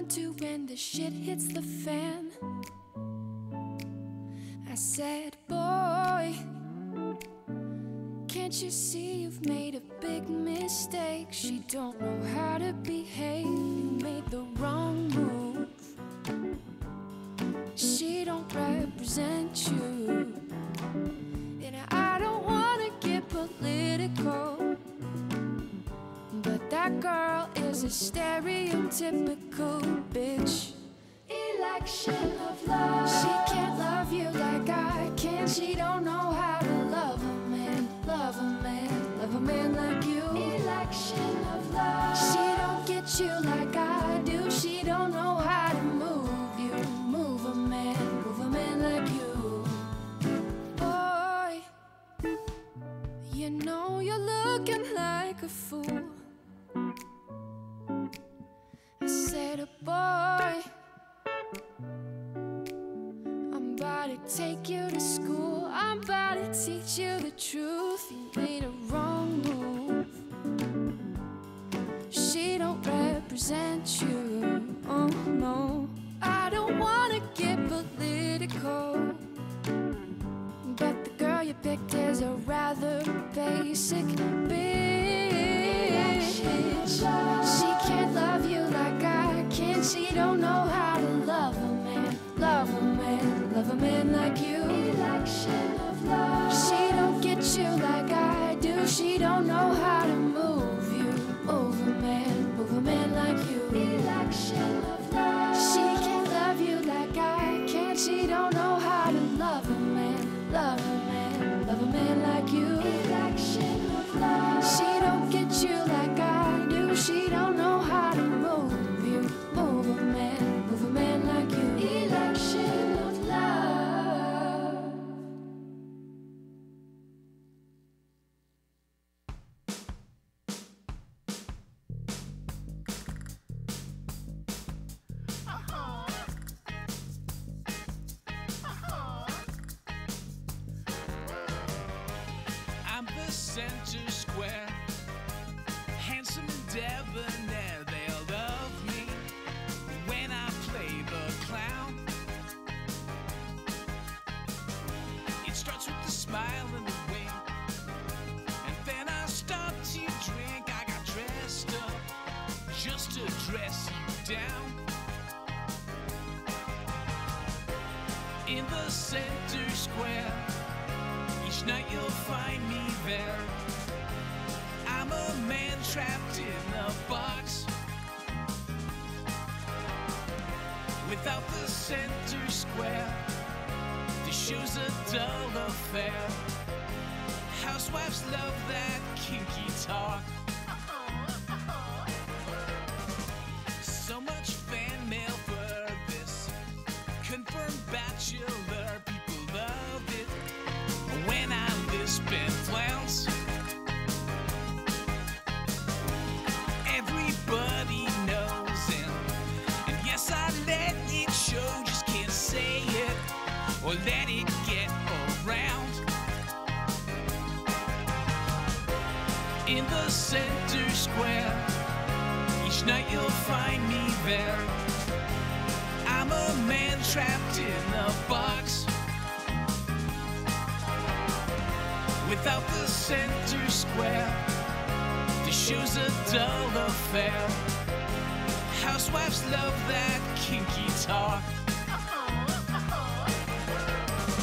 on to when the shit hits the fan? I said, boy, can't you see you've made a big mistake? She don't know how to behave. You made the wrong move. She don't represent you. And I don't wanna get political, but that girl is a stereotypical typical bitch. Election of love. She can't love you like I can. She don't know how to love a man, love a man, love a man like you. Election of love. She don't get you like world affair. Housewives love that kinky talk.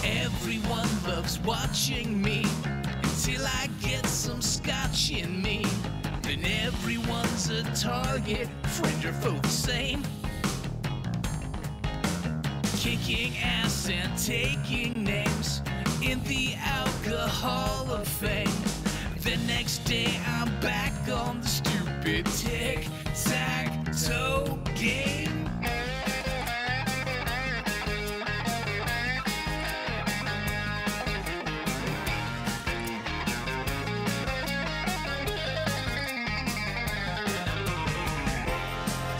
Everyone loves watching me until I get some scotch in me. Then everyone's a target, friend or foe the same. Kicking ass and taking names in the alcohol of fame. The next day I'm back on the stupid. Tic tac toe game.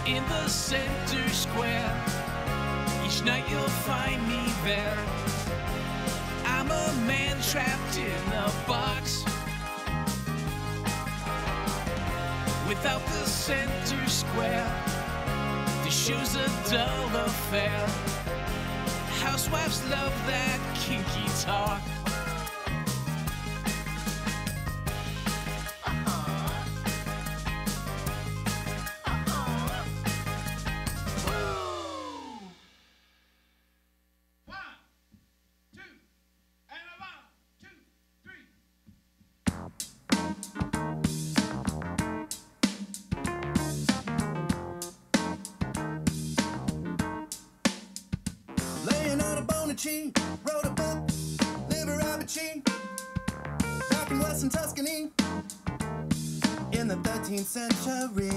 In the center square, each night you'll find me there. I'm a man trapped in a box out the center square. The shoes a dull affair. Housewives love that kinky talk. century.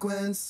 Sequence.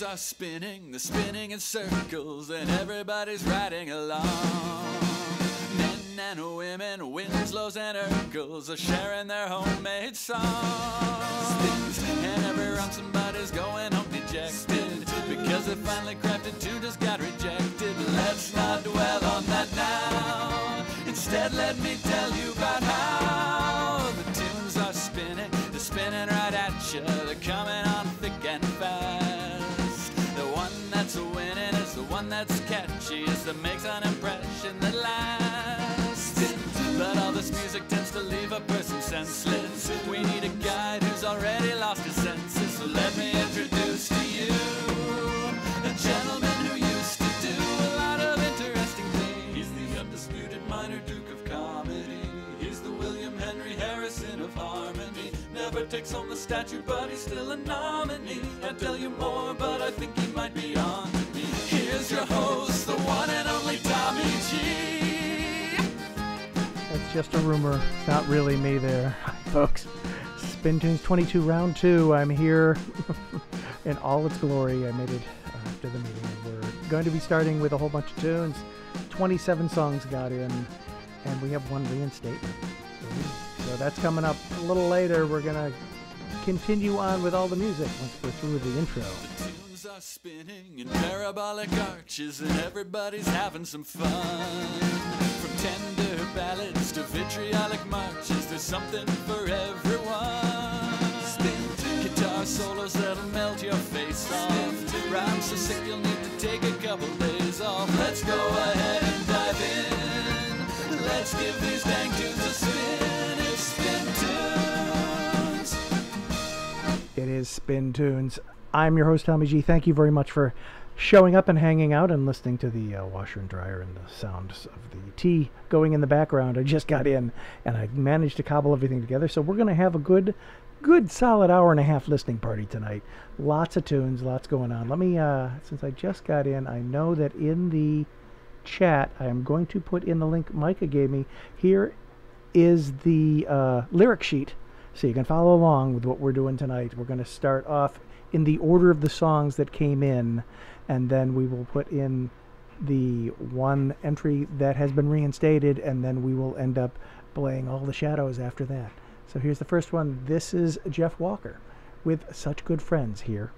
The are spinning, they're spinning in circles, and everybody's riding along. Men and women, Winslows and Urkels are sharing their homemade songs. And every round somebody's going home dejected because they finally crafted tune just got rejected. Let's not dwell on that now. Instead, let me tell you about how the tunes are spinning. They're spinning right at you. They're coming on thick and fast. The winning is the one that's catchy. Is that makes an impression that lasts. But all this music tends to leave a person senseless. We need a guide who's already lost his senses. So let me introduce to you Takes home the statue, but he's still a nominee. I'd tell you more, but I think he might be on me. Here's your host, the one and only Tommy G. That's just a rumor. It's not really me there, folks. Spin Tunes 22, round two. I'm here in all its glory. I made it uh, after the meeting. We're going to be starting with a whole bunch of tunes. 27 songs got in, and we have one reinstatement. So that's coming up a little later. We're going to continue on with all the music once we're through with the intro. Tunes are spinning in parabolic arches, and everybody's having some fun. From tender ballads to vitriolic marches, there's something for everyone. Spin guitar solos that'll melt your face off. Rhymes so sick you'll need to take a couple days off. Let's go ahead and dive in. Let's give these dang tunes a spin. It is Spin Tunes. I'm your host, Tommy G. Thank you very much for showing up and hanging out and listening to the uh, washer and dryer and the sounds of the tea going in the background. I just got in and I managed to cobble everything together. So we're going to have a good, good solid hour and a half listening party tonight. Lots of tunes, lots going on. Let me, uh, since I just got in, I know that in the chat, I am going to put in the link Micah gave me. Here is the uh, lyric sheet so you can follow along with what we're doing tonight. We're going to start off in the order of the songs that came in, and then we will put in the one entry that has been reinstated, and then we will end up playing all the shadows after that. So here's the first one. This is Jeff Walker with Such Good Friends here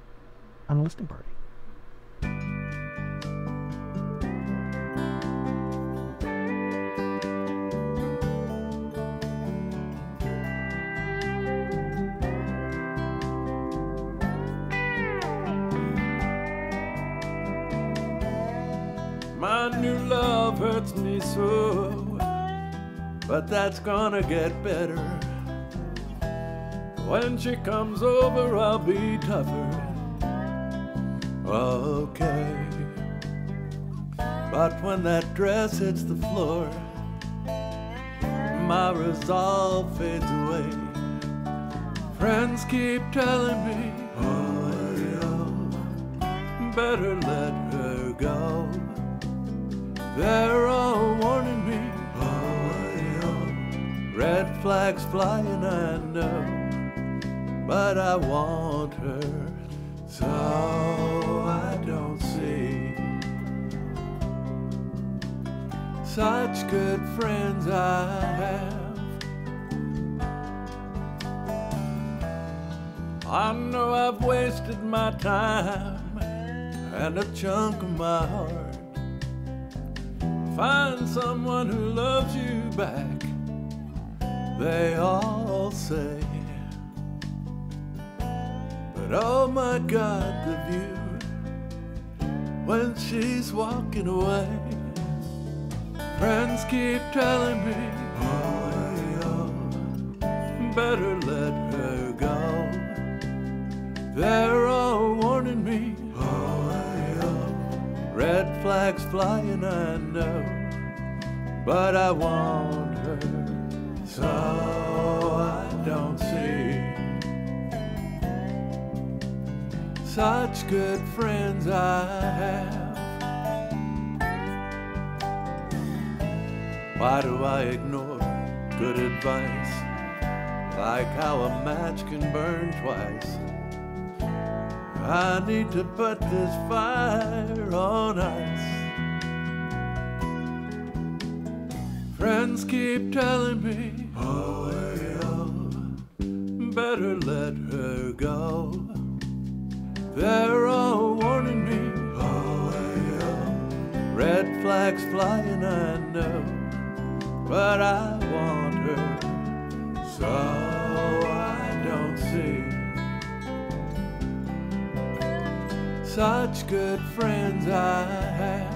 on a listening party. My new love hurts me so, but that's gonna get better. When she comes over, I'll be tougher. Okay. But when that dress hits the floor, my resolve fades away. Friends keep telling me, oh, better let. They're all warning me. Oh. Red flags flying, I know. But I want her, so I don't see. Such good friends I have. I know I've wasted my time and a chunk of my heart. Find someone who loves you back, they all say. But oh my God, the view when she's walking away. Friends keep telling me, oh, better let her go. They're red flags flying, I know, but I want her, so I don't see. Such good friends I have. Why do I ignore good advice? Like how a match can burn twice. I need to put this fire on ice. Friends keep telling me, oh, yeah, better let her go. They're all warning me, oh, yeah, red flags flying, I know but I want her, so I don't see such good friends I have.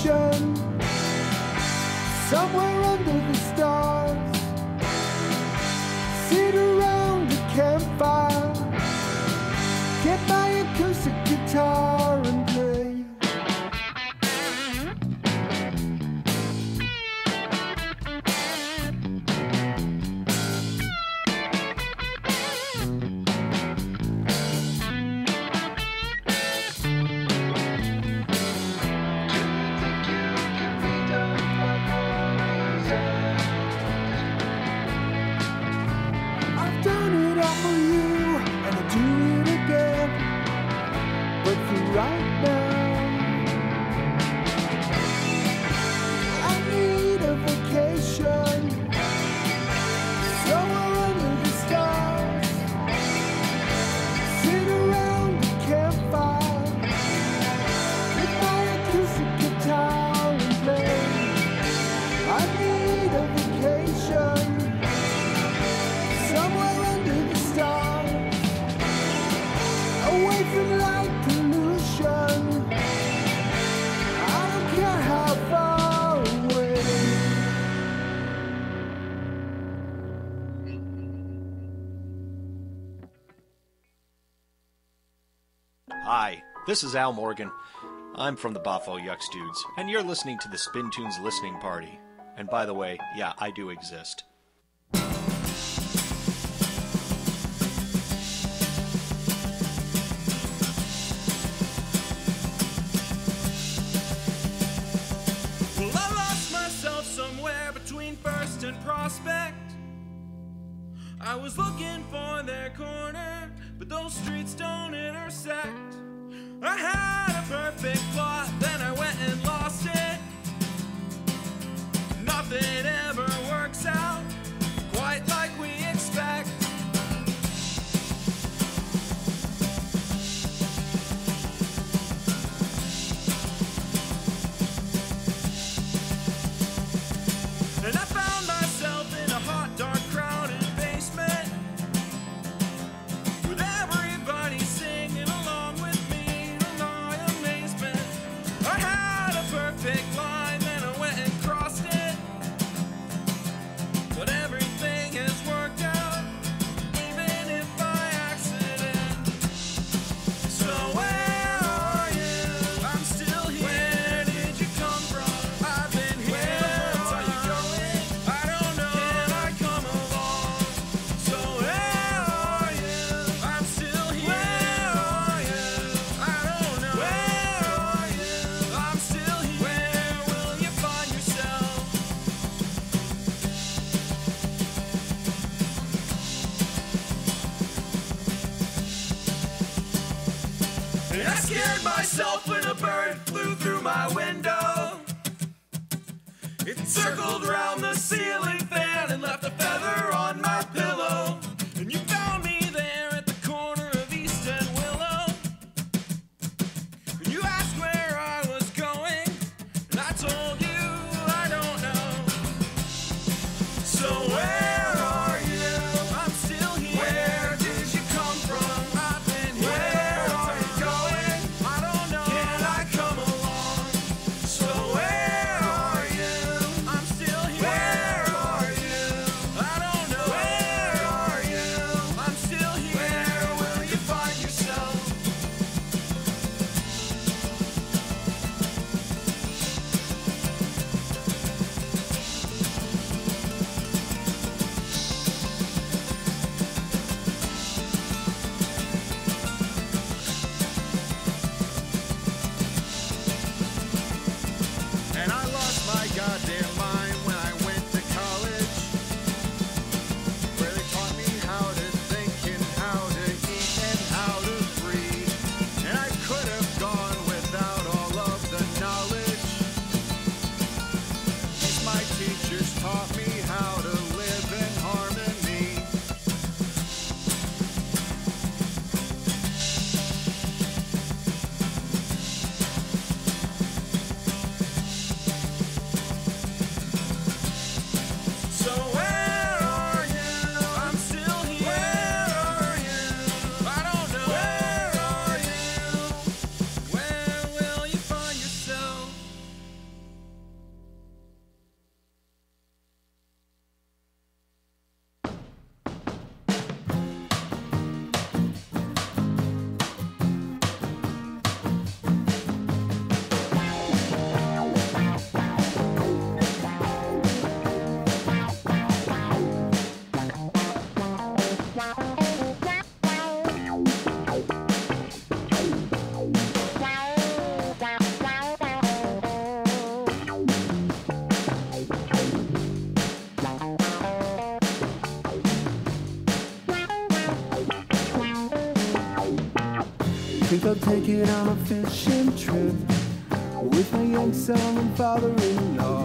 ocean, somewhere under the stars. Sit around the campfire, get my acoustic guitar. This is Al Morgan. I'm from the Boffo Yux Dudes, and you're listening to the Spin Tunes Listening Party. And by the way, yeah, I do exist. Well, I lost myself somewhere between First and prospect. I was looking for their corner, but those streets don't intersect. I had a perfect plot, then I went and lost it. Nothing ever works out. I'll take it on a fishing trip with my young son and father-in-law.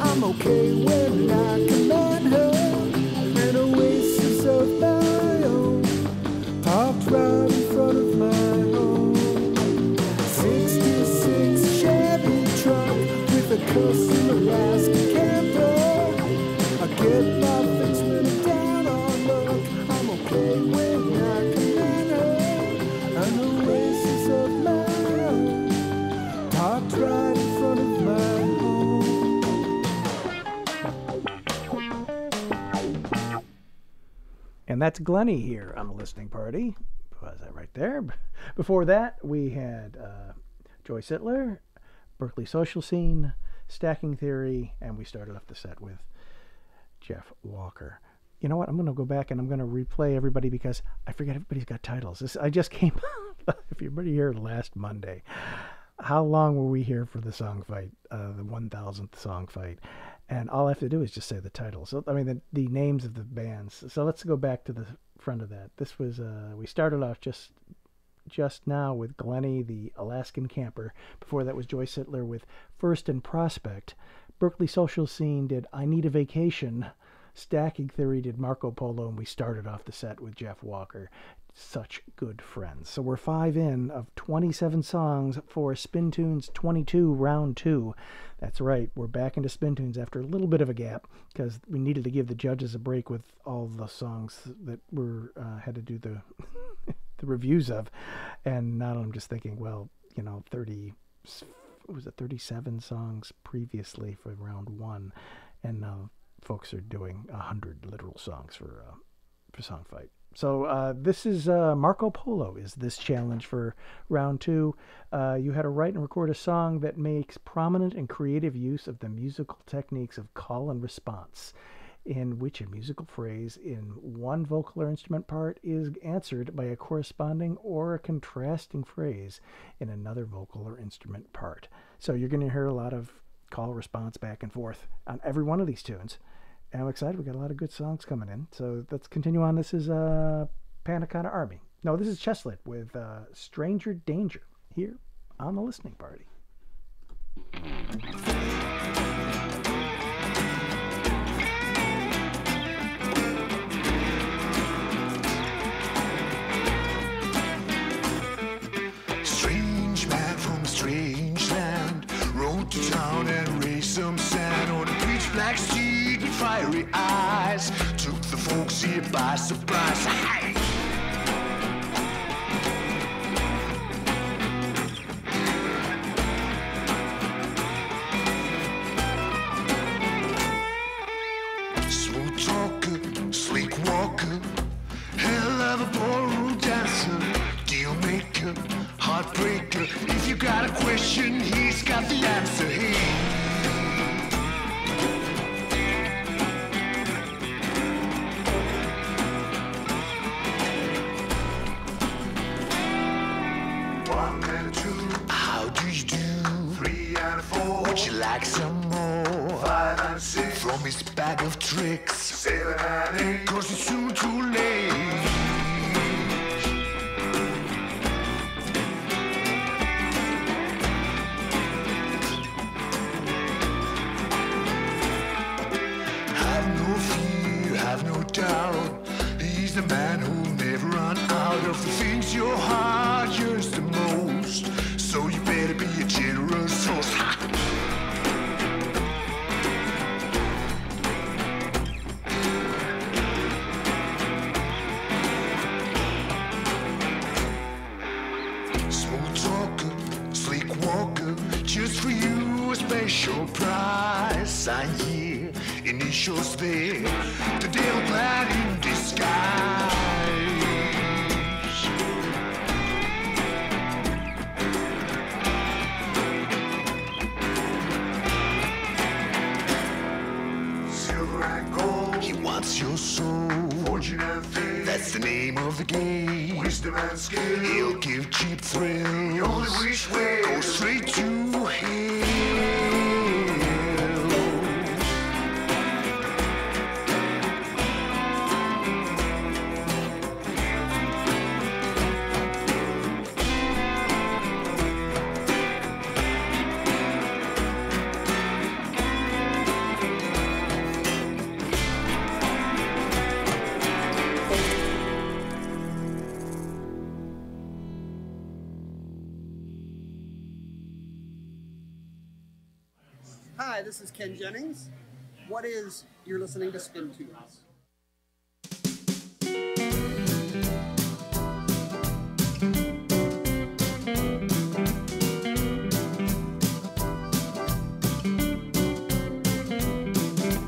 I'm okay when I command her. An oasis of my own, parked right in front of my home. 66 Chevy truck with a custom And that's Glennie here on the listening party. Was that right there? Before that, we had uh, Joy Sittler, Berkeley Social Scene, Stacking Theory, and we started off the set with Jeff Walker. You know what? I'm going to go back and I'm going to replay everybody because I forget everybody's got titles. This I just came. if you're here last Monday, how long were we here for the song fight, uh, the 1000th song fight? And all I have to do is just say the titles. So, I mean, the, the names of the bands. So let's go back to the front of that. This was, uh, we started off just just now with Glennie, the Alaskan camper. Before that was Joy Sittler with First and Prospect. Berkeley Social Scene did I Need a Vacation. Stacking Theory did Marco Polo, and we started off the set with Jeff Walker. Such good friends. So we're five in of 27 songs for Spin Tunes 22 round two. That's right, we're back into Spin Tunes after a little bit of a gap because we needed to give the judges a break with all the songs that were uh, had to do the the reviews of, and now I'm just thinking, well, you know, 30 was it 37 songs previously for round one, and now folks are doing a hundred literal songs for uh, for song fight. So uh, this is uh, Marco Polo. Is this challenge for round two? Uh, you had to write and record a song that makes prominent and creative use of the musical techniques of call and response, in which a musical phrase in one vocal or instrument part is answered by a corresponding or a contrasting phrase in another vocal or instrument part. So you're going to hear a lot of call response back and forth on every one of these tunes. I'm excited. We got a lot of good songs coming in. So let's continue on. This is uh, Panacotta Army. No, this is Cheslet with uh, Stranger Danger here on the listening party. Strange man from strange land rode to town and raised some fiery eyes. Took the folks here by surprise. Hey! Smooth talker, sleek walker, hell of a ballroom dancer, deal maker, heartbreaker. If you got a question, he's got the answer. Hey. back some more. Five and six. From his bag of tricks. Seven and eight. Cause it's soon too late. Have no fear, have no doubt. He's the man who'll never run out of the things your heart. Special price I hear initials there. The clad in disguise. Silver and gold. He wants your soul. Fortune and fame. That's the name of the game. Wisdom and skill. He'll give cheap thrills. The only which way. Go straight to Jennings. What is you're listening to Spin Tunes?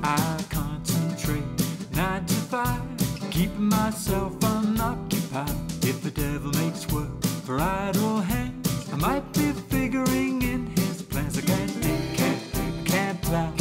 I concentrate nine to five, myself unoccupied. If the devil makes work for idle hands, I might be figuring in his plans. I can't think, can't think, can't plow,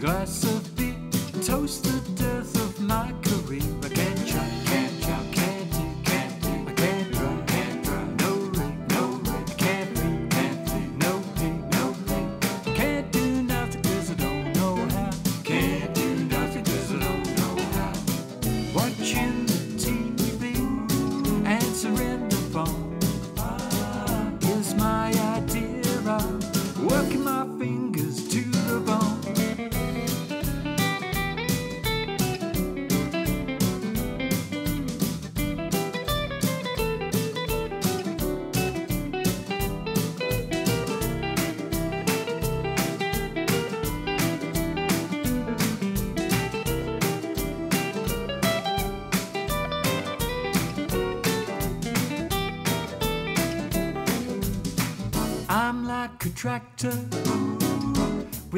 glass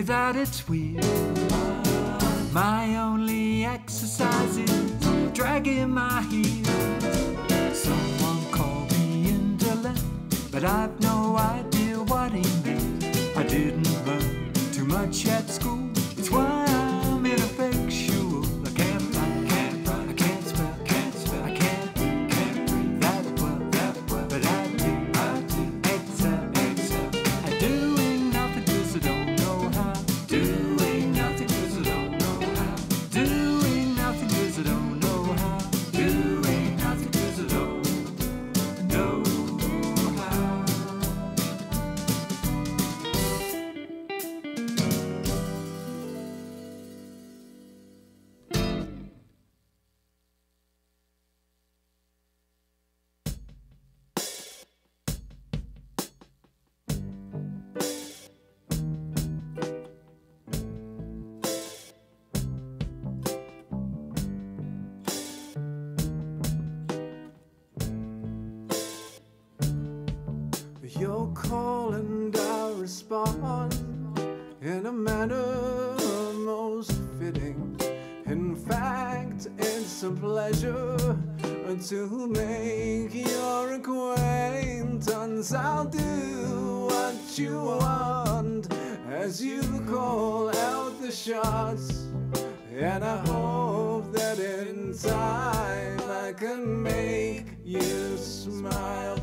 without its wheel. My only respond in a manner most fitting. In fact, it's a pleasure to make your acquaintance. I'll do what you want as you call out the shots. And I hope that in time I can make you smile.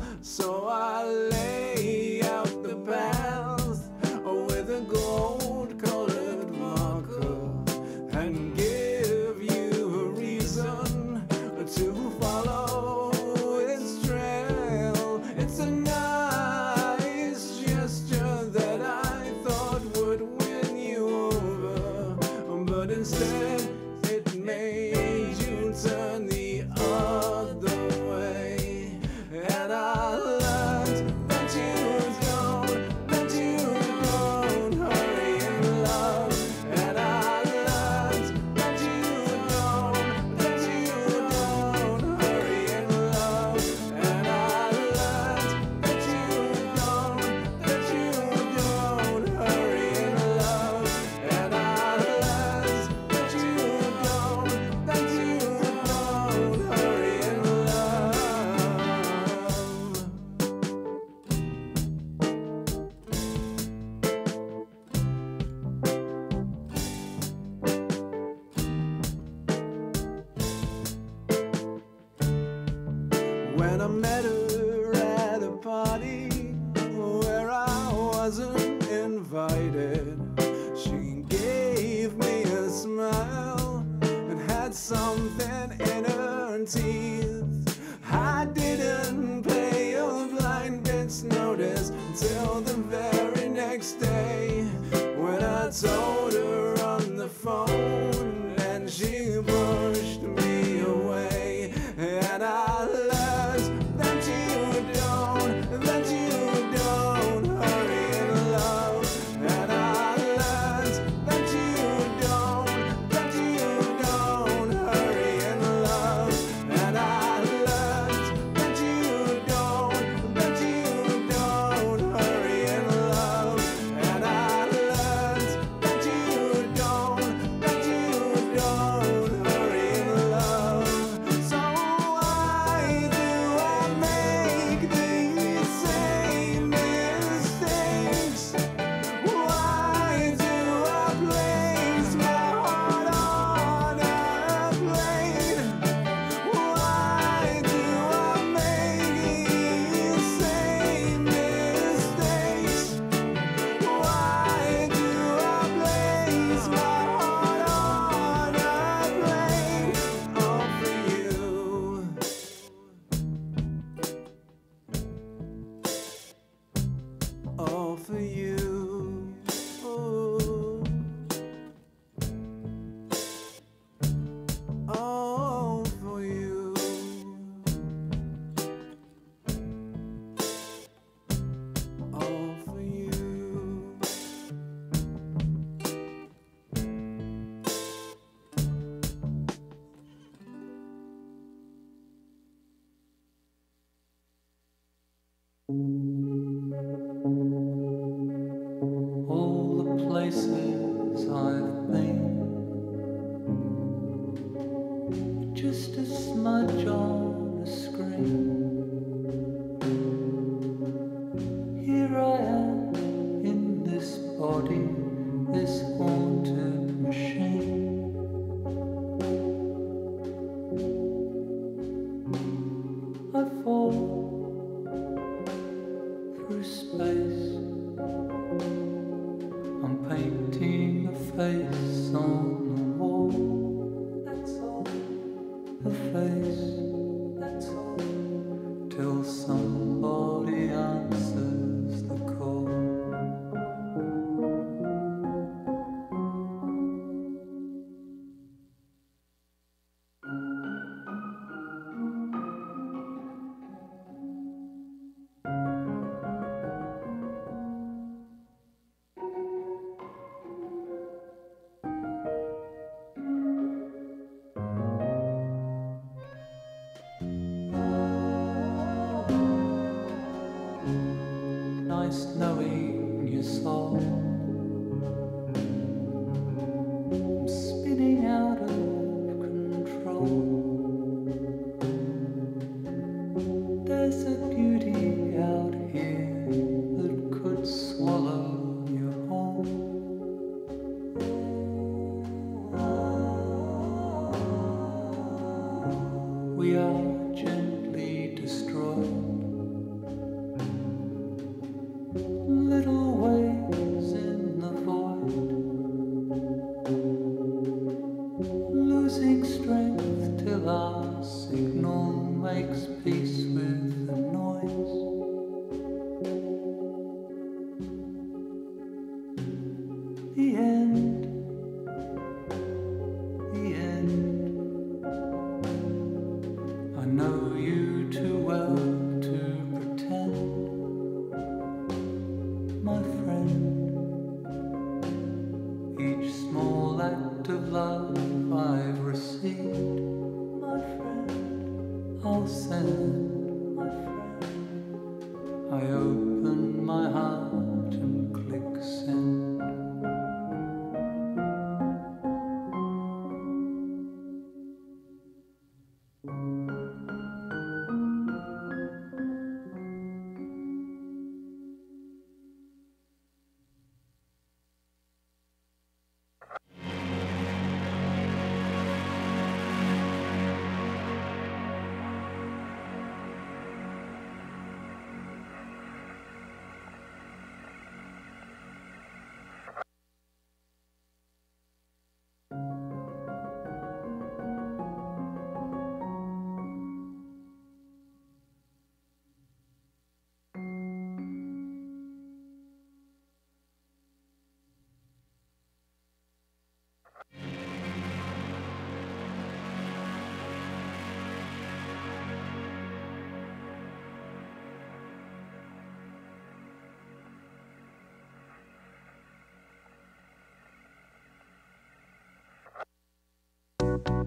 The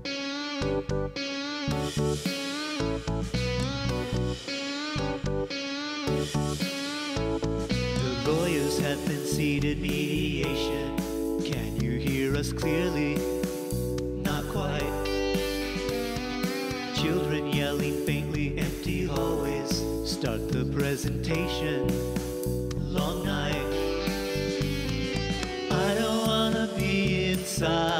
lawyers have seated mediation. Can you hear us clearly? Not quite. Children yelling faintly, empty hallways. Start the presentation. Long night. I don't wanna be inside.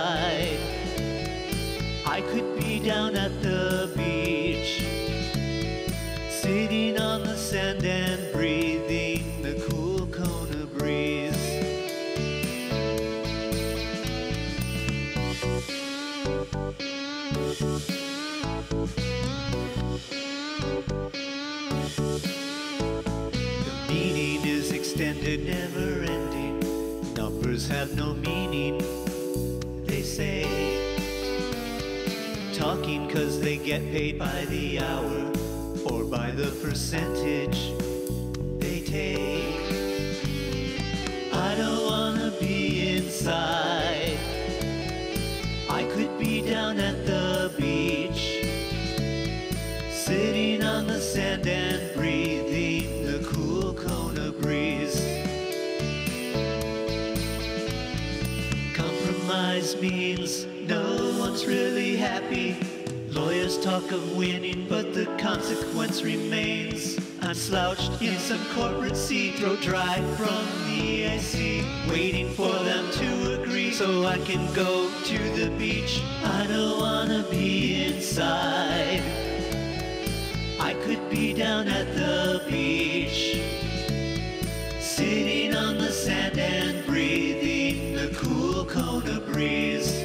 The meaning is extended, never ending. Numbers have no meaning, they say. Talking cause they get paid by the hour or by the percentage they take. Really happy. Lawyers talk of winning, but the consequence remains. I'm slouched in some corporate seat, throat dry from the AC, waiting for them to agree so I can go to the beach. I don't wanna be inside. I could be down at the beach, sitting on the sand and breathing the cool Kona breeze.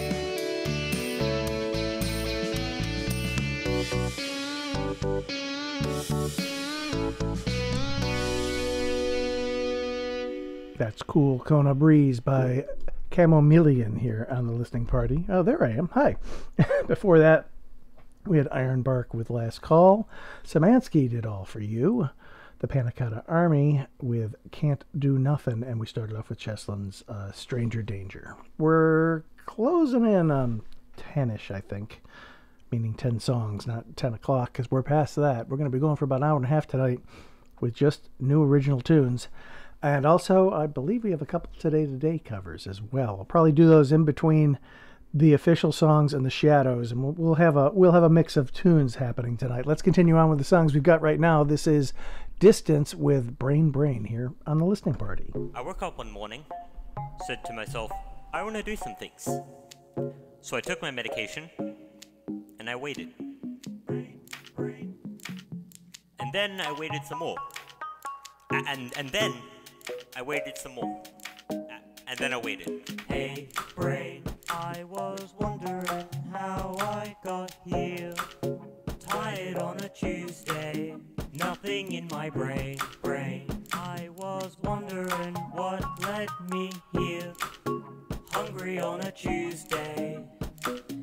That's Cool Kona Breeze by Chamomilian here on the listening party. Oh, there I am. Hi. Before that, we had Ironbark with Last Call. Samansky did All For You. The Panicotta Army with Can't Do Nothing. And we started off with Cheslin's uh, Stranger Danger. We're closing in on 10 ish, I think. Meaning 10 songs, not 10 o'clock, because we're past that. We're going to be going for about an hour and a half tonight with just new original tunes. And also, I believe we have a couple Today Today covers as well. I'll probably do those in between the official songs and the shadows, and we'll, have a we'll have a mix of tunes happening tonight. Let's continue on with the songs we've got right now. This is Distance with Brain Brain here on the listening party. I woke up one morning, said to myself, I want to do some things. So I took my medication, and I waited. And then I waited some more. And, and then I waited some more. And then I waited. Hey, brain, I was wondering how I got here. Tired on a Tuesday, nothing in my brain, brain. I was wondering what led me here. Hungry on a Tuesday.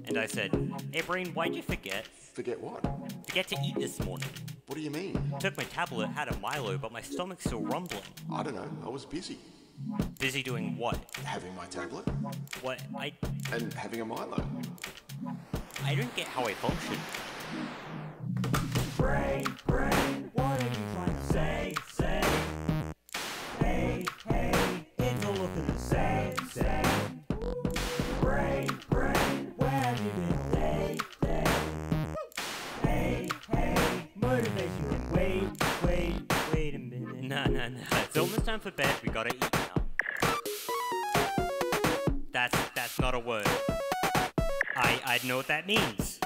And I said, Hey brain, why'd you forget? Forget what? Forget to eat this morning. What do you mean? Took my tablet, had a Milo, but my stomach's still rumbling. I don't know. I was busy. Busy doing what? Having my tablet. What? I And having a Milo. I don't get how I function. Brain, brain, what are you It's almost time for bed. We gotta eat now. That's that's not a word. I I know what that means.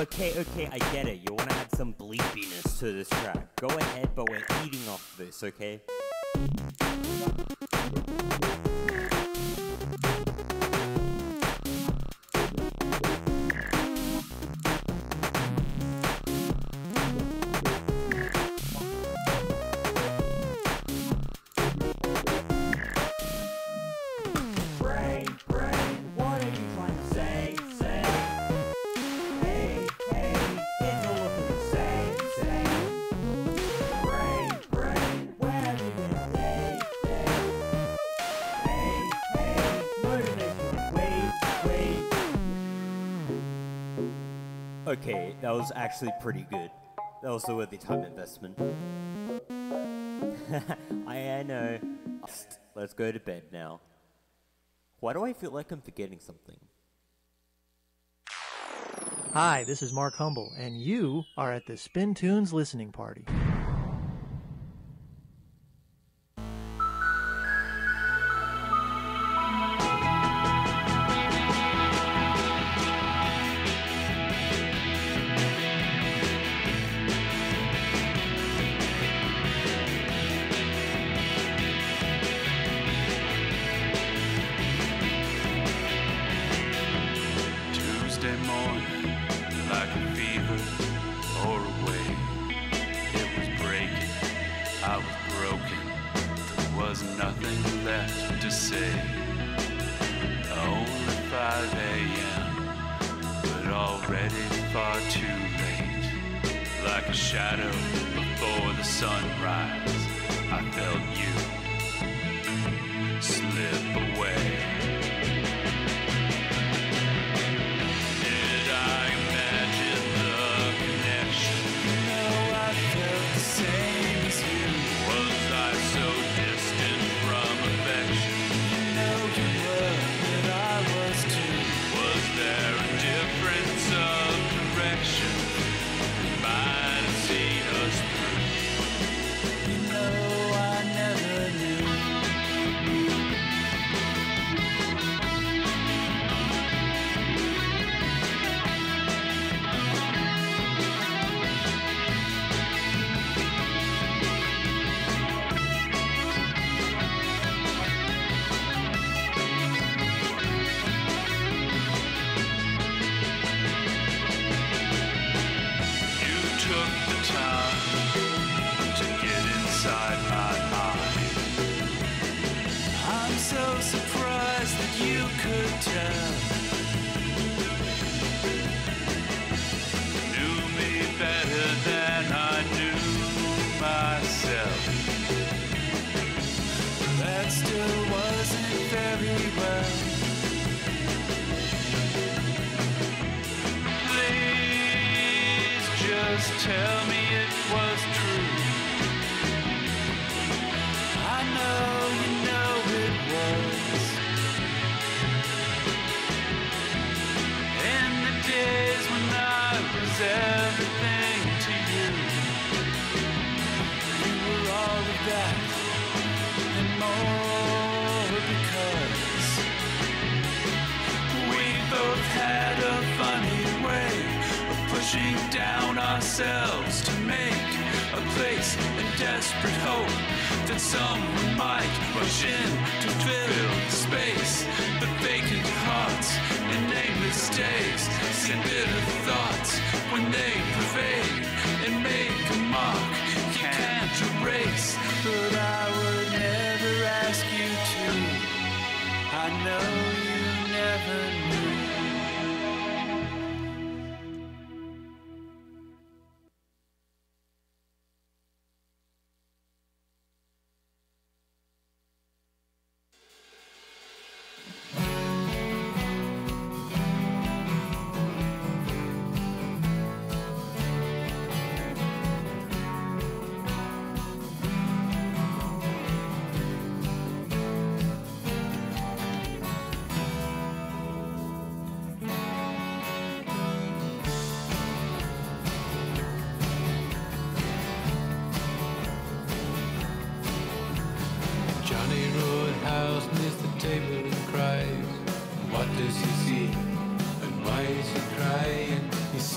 Okay, okay, I get it. You wanna add some bleepiness to this track. Go ahead, but we're eating off this, okay? Okay, that was actually pretty good. That was a worthy time investment. I, I know. Let's go to bed now. Why do I feel like I'm forgetting something? Hi, this is Mark Humble, and you are at the Spin Tunes listening party.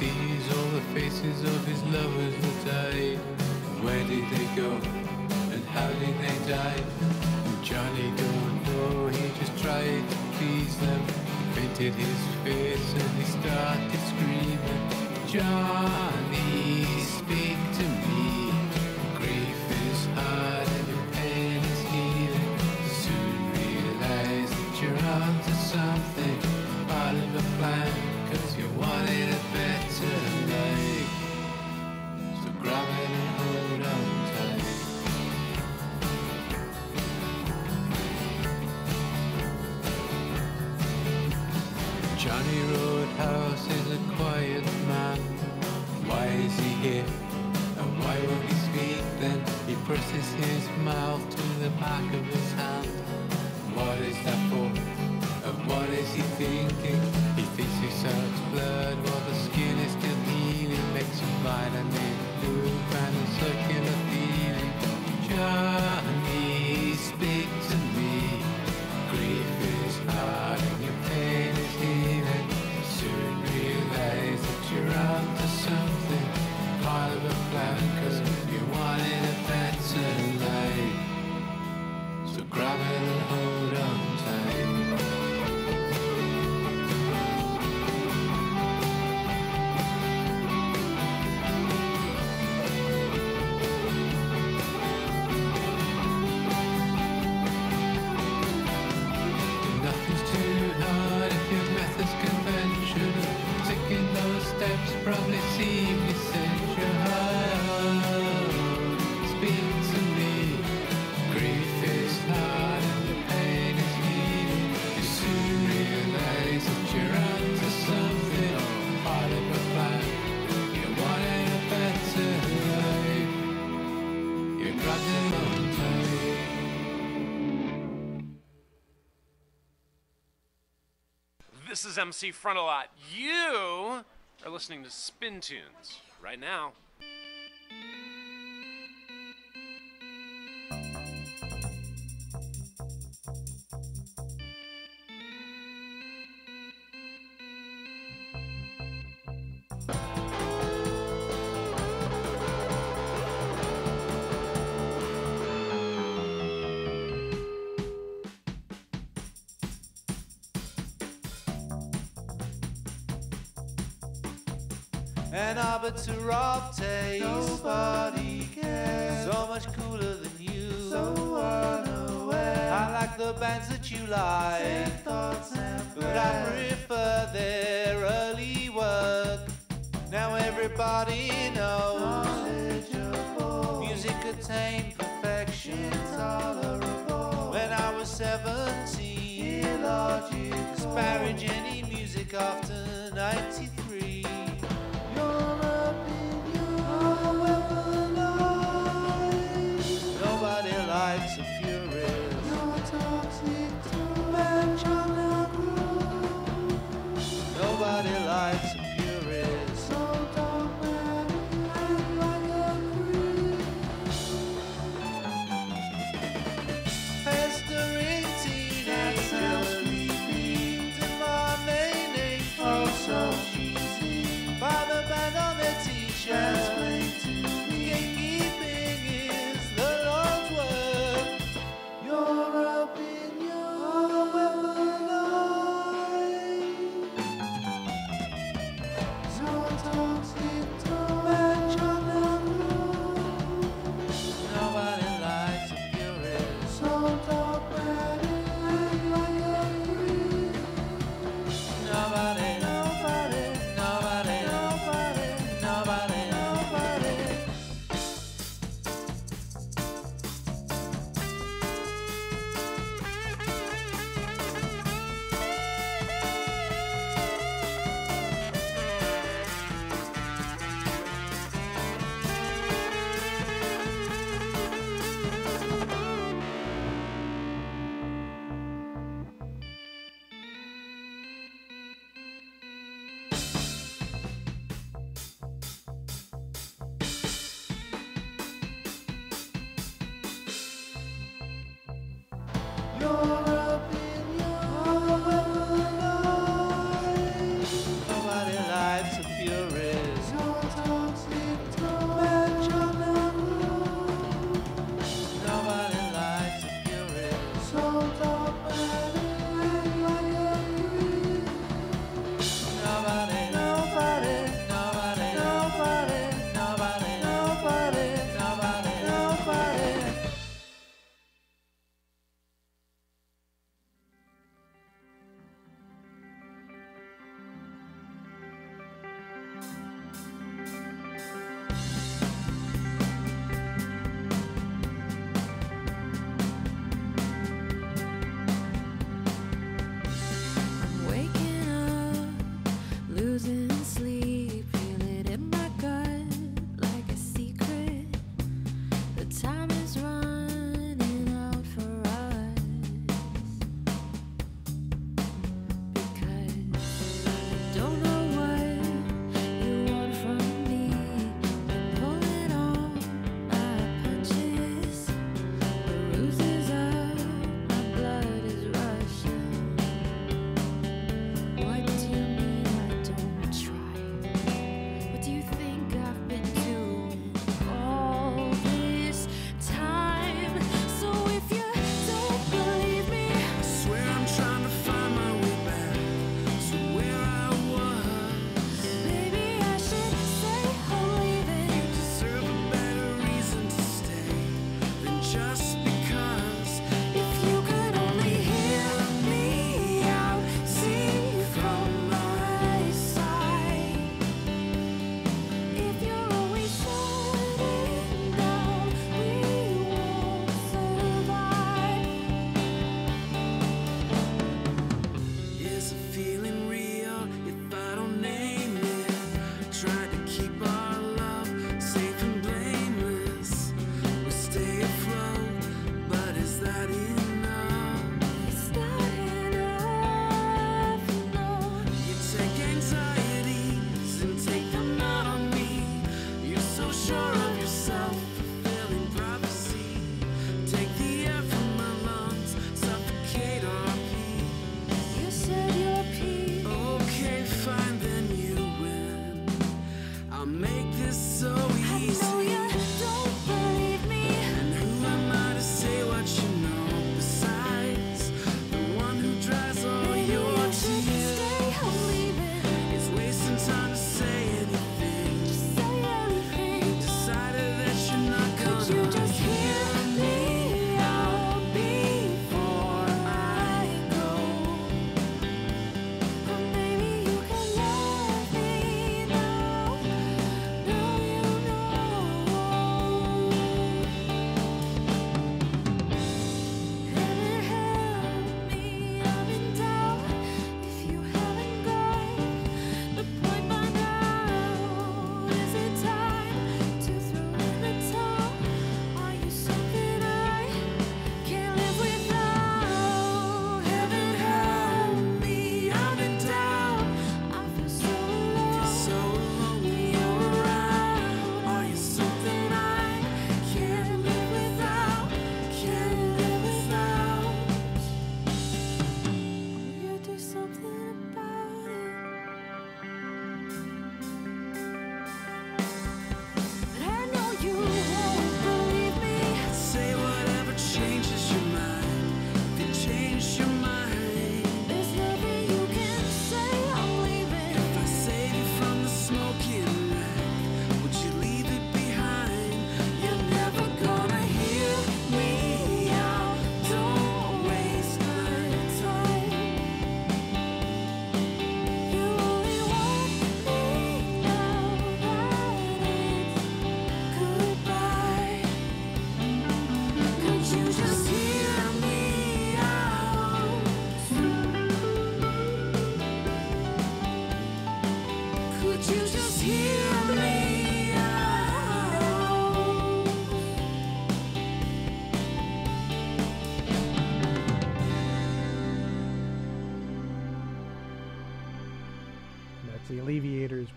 sees all the faces of his lovers that died. Where did they go? And how did they die? And Johnny don't know, he just tried to please them. He painted his face and he started screaming, Johnny, speak to me. is MC Frontalot. You are listening to SpinTunes right now.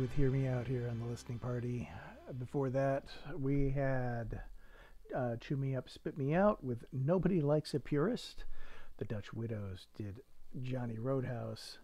With Hear Me Out here on the listening party. Before that, we had uh, Chew Me Up, Spit Me Out with Nobody Likes a Purist. The Dutch Widows did Johnny Roadhouse.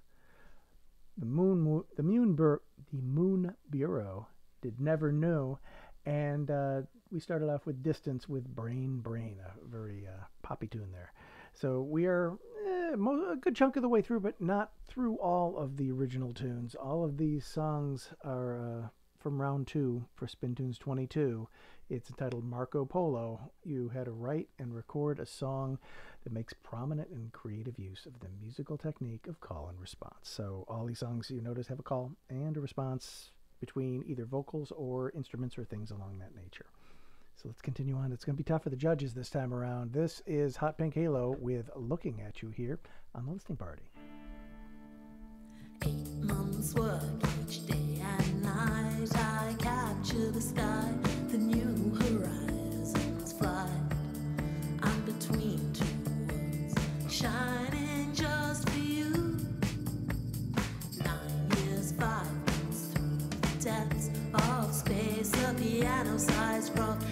The Moon, the Moon, Bur- the Moon Bureau did Never Knew, and uh, we started off with Distance with Brain Brain, a very uh, poppy tune there. So we are eh, a good chunk of the way through, but not through all of the original tunes. All of these songs are uh, from round two for SpinTunes 22. It's entitled Marco Polo. You had to write and record a song that makes prominent and creative use of the musical technique of call and response. So all these songs you notice have a call and a response between either vocals or instruments or things along that nature. So let's continue on. It's going to be tough for the judges this time around. This is Hot Pink Halo with Looking at You here on the listening party. months work each day and night. I capture the sky, the new horizons fly. I'm between two worlds, shining just for you. Nine years, five months through the depths of space. A piano-sized craft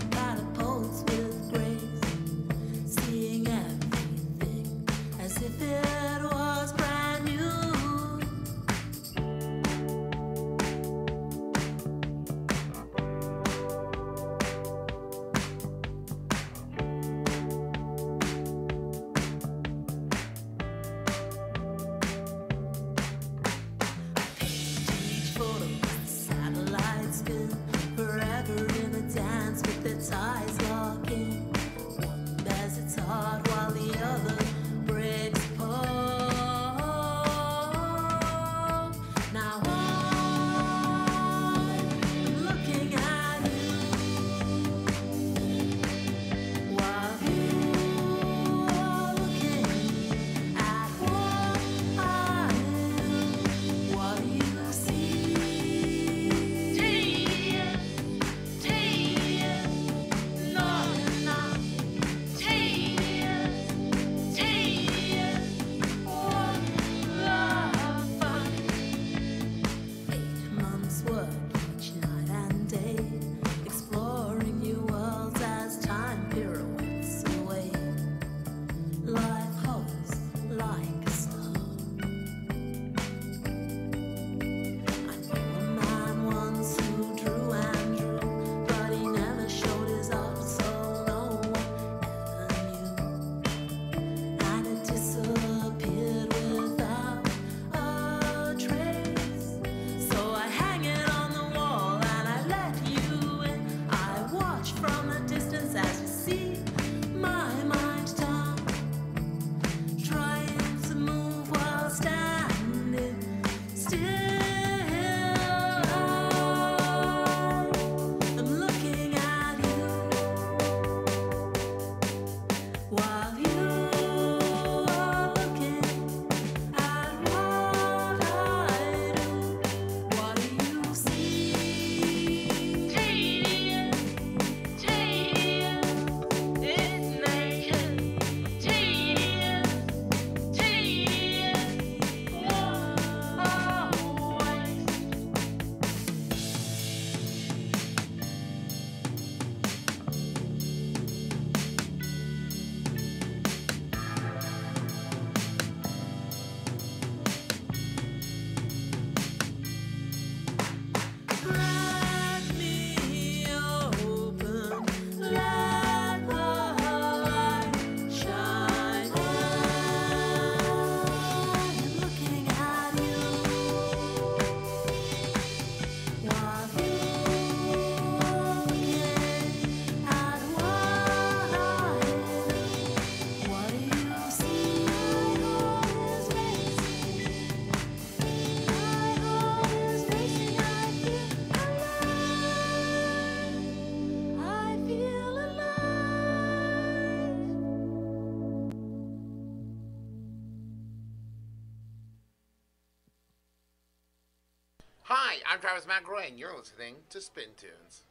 I'm Travis McRoy, and you're listening to SpinTunes.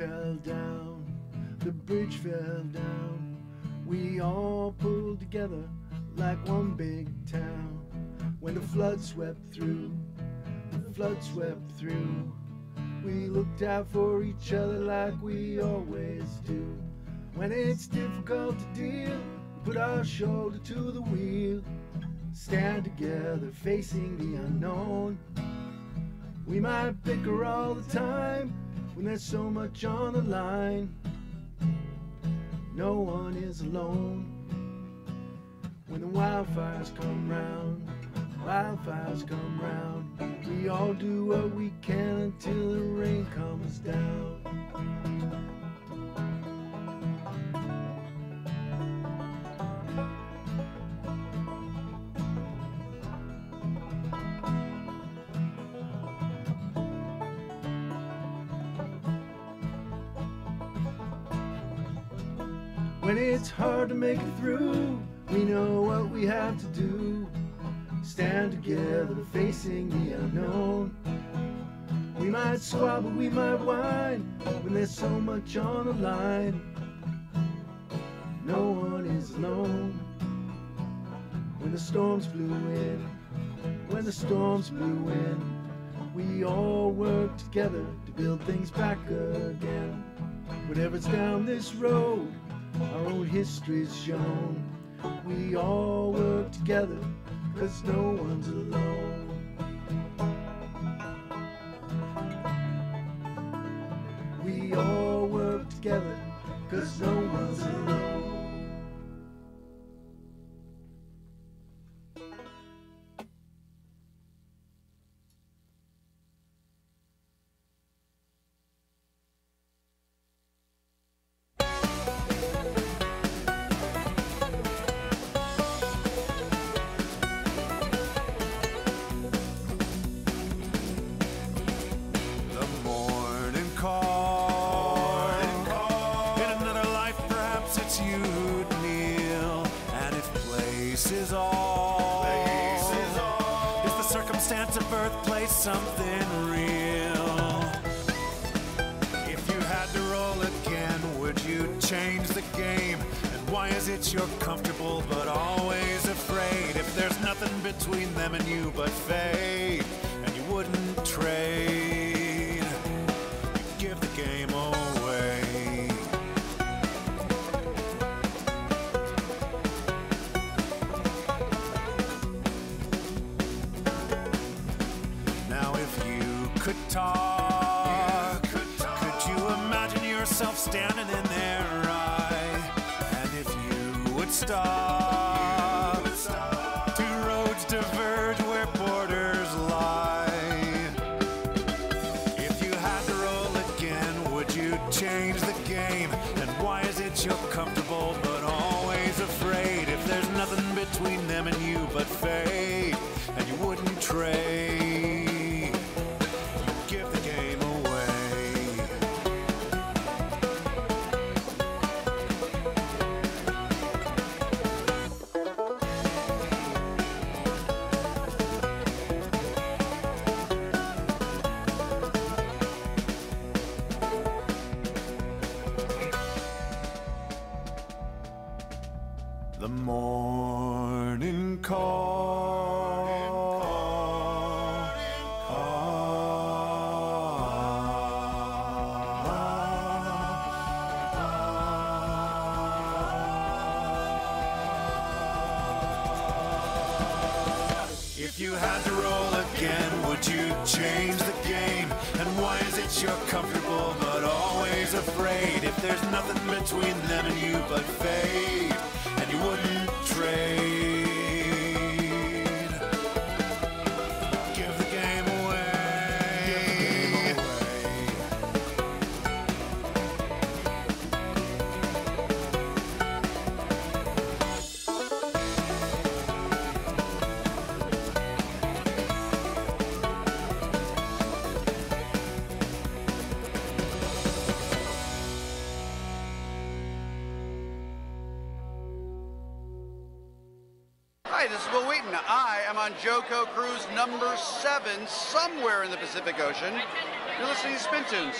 Fell down, the bridge fell down. We all pulled together like one big town. When the flood swept through, the flood swept through. We looked out for each other like we always do. When it's difficult to deal, we put our shoulder to the wheel. Stand together facing the unknown. We might bicker all the time when there's so much on the line. No one is alone. When the wildfires come round, wildfires come round, we all do what we can until the rain comes down. When it's hard to make it through, we know what we have to do. Stand together facing the unknown. We might squabble, we might whine when there's so much on the line. No one is alone. When the storms blew in, when the storms blew in, we all work together to build things back again. Whatever's down this road, our own history's shown. We all work together, cause no one's alone. We all work together, cause no one's alone. Somewhere in the Pacific Ocean. You're listening to SpinTunes.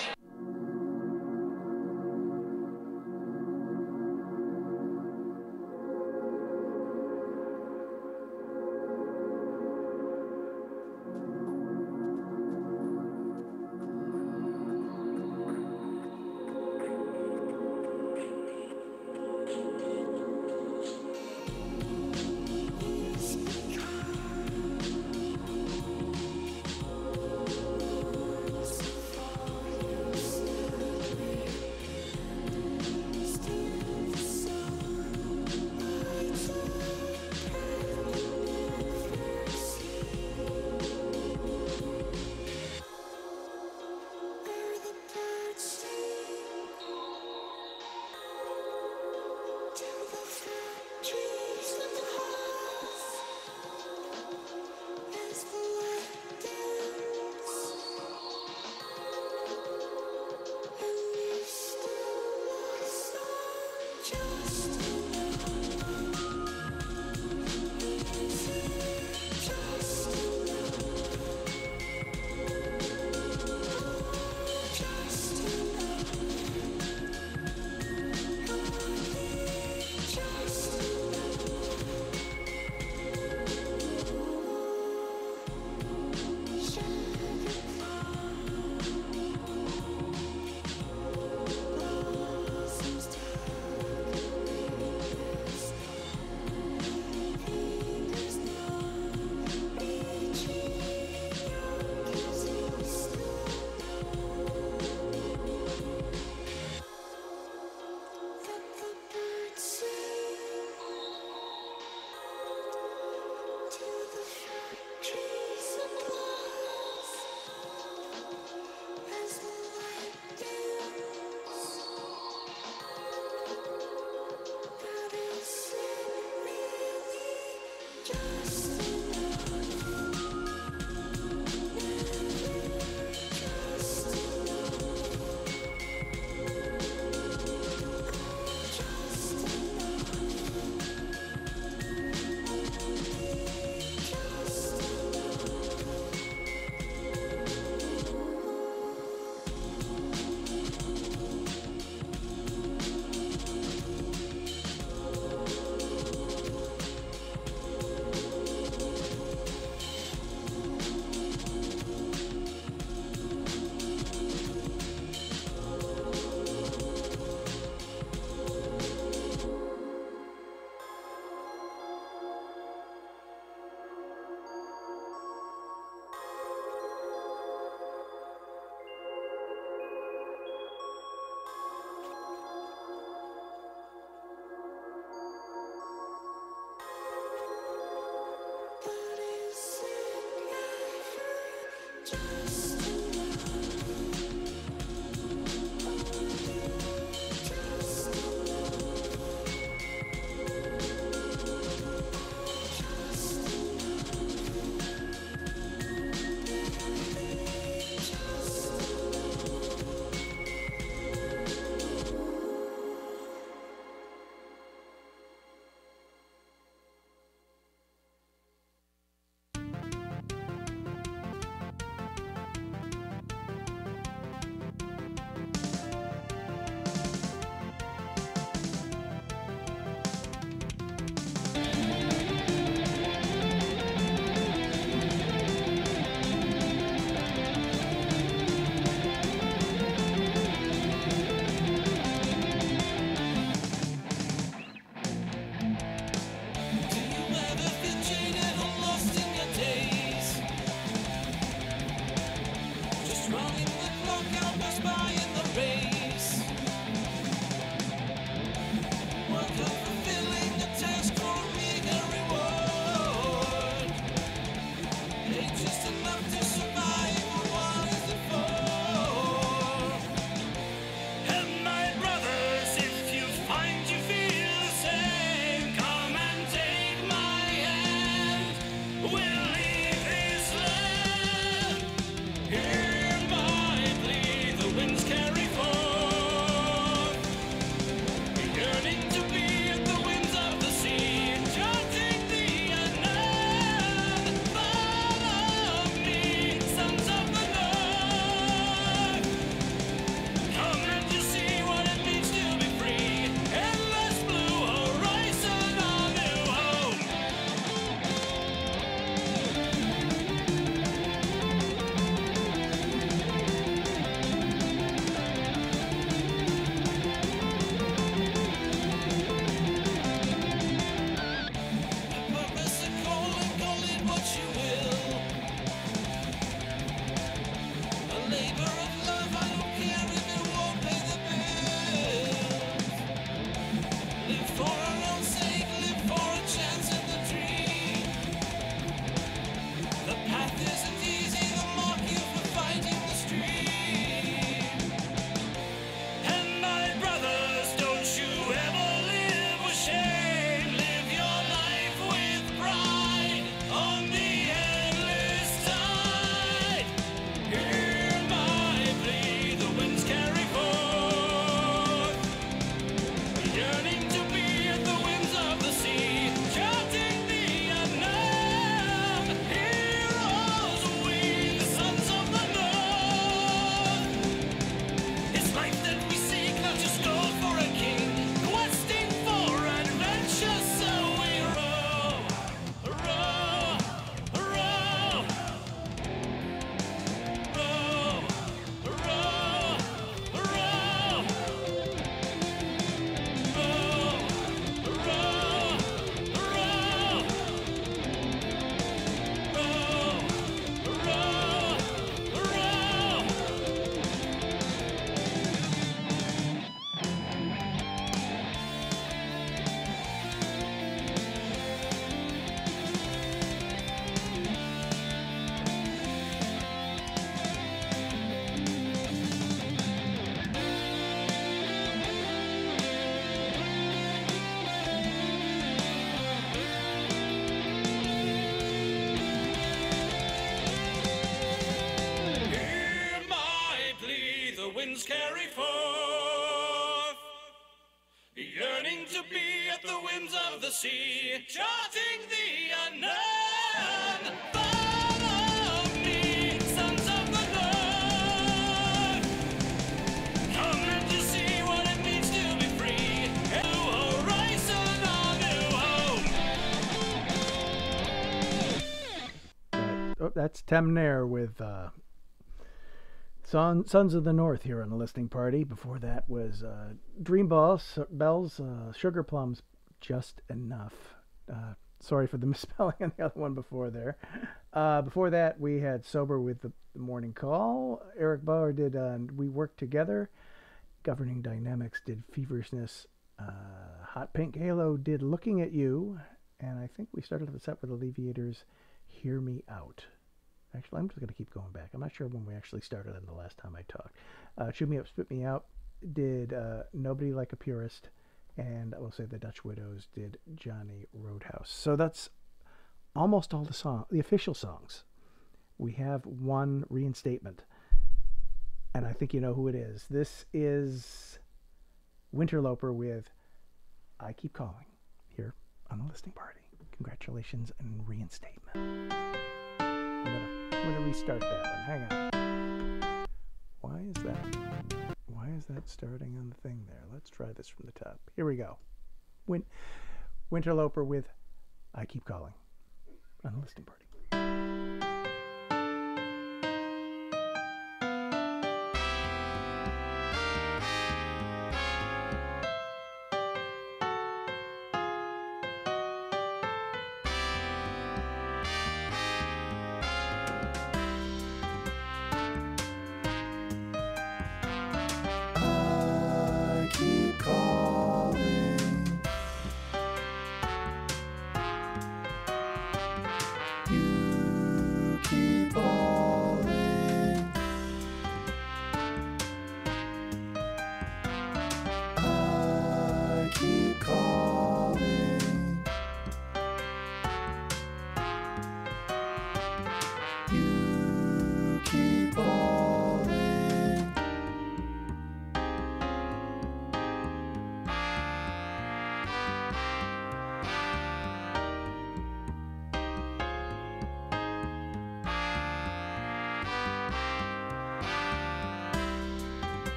Temnair with uh, Son, Sons of the North here on the listening party. Before that was uh, Dream Balls, Bells, uh, Sugar Plums, Just Enough. Uh, sorry for the misspelling on the other one before there. Uh, before that, we had Sober with the Morning Call. Eric Bauer did uh, We Work Together. Governing Dynamics did Feverishness. Uh, Hot Pink Halo did Looking at You. And I think we started the set with Alleviators Hear Me Out. Actually, I'm just going to keep going back. I'm not sure when we actually started and the last time I talked. Uh, Chew Me Up, Spit Me Out did uh, Nobody Like a Purist, and I will say the Dutch Widows did Johnny Roadhouse. So that's almost all the song, the official songs. We have one reinstatement, and I think you know who it is. This is Winterloper with I Keep Calling here on the listening party. Congratulations and reinstatement. I'm gonna, restart that one. Hang on. Why is that? Why is that starting on the thing there? Let's try this from the top. Here we go. Win- Winterloper with I Keep Calling on the listening party.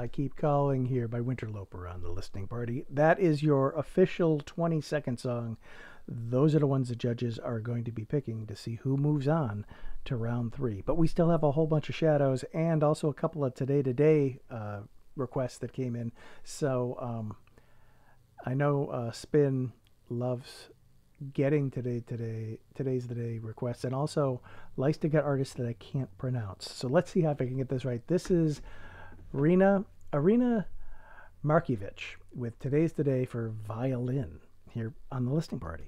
I Keep Calling here by Winterloper on the listening party. That is your official 20 second song. Those are the ones the judges are going to be picking to see who moves on to round three. But we still have a whole bunch of shadows and also a couple of today today uh, requests that came in. So um, I know uh, Spin loves getting today today today's the day requests and also likes to get artists that I can't pronounce. So let's see if I can get this right. This is Rena Arena Markievich with today's today for violin here on the listening party.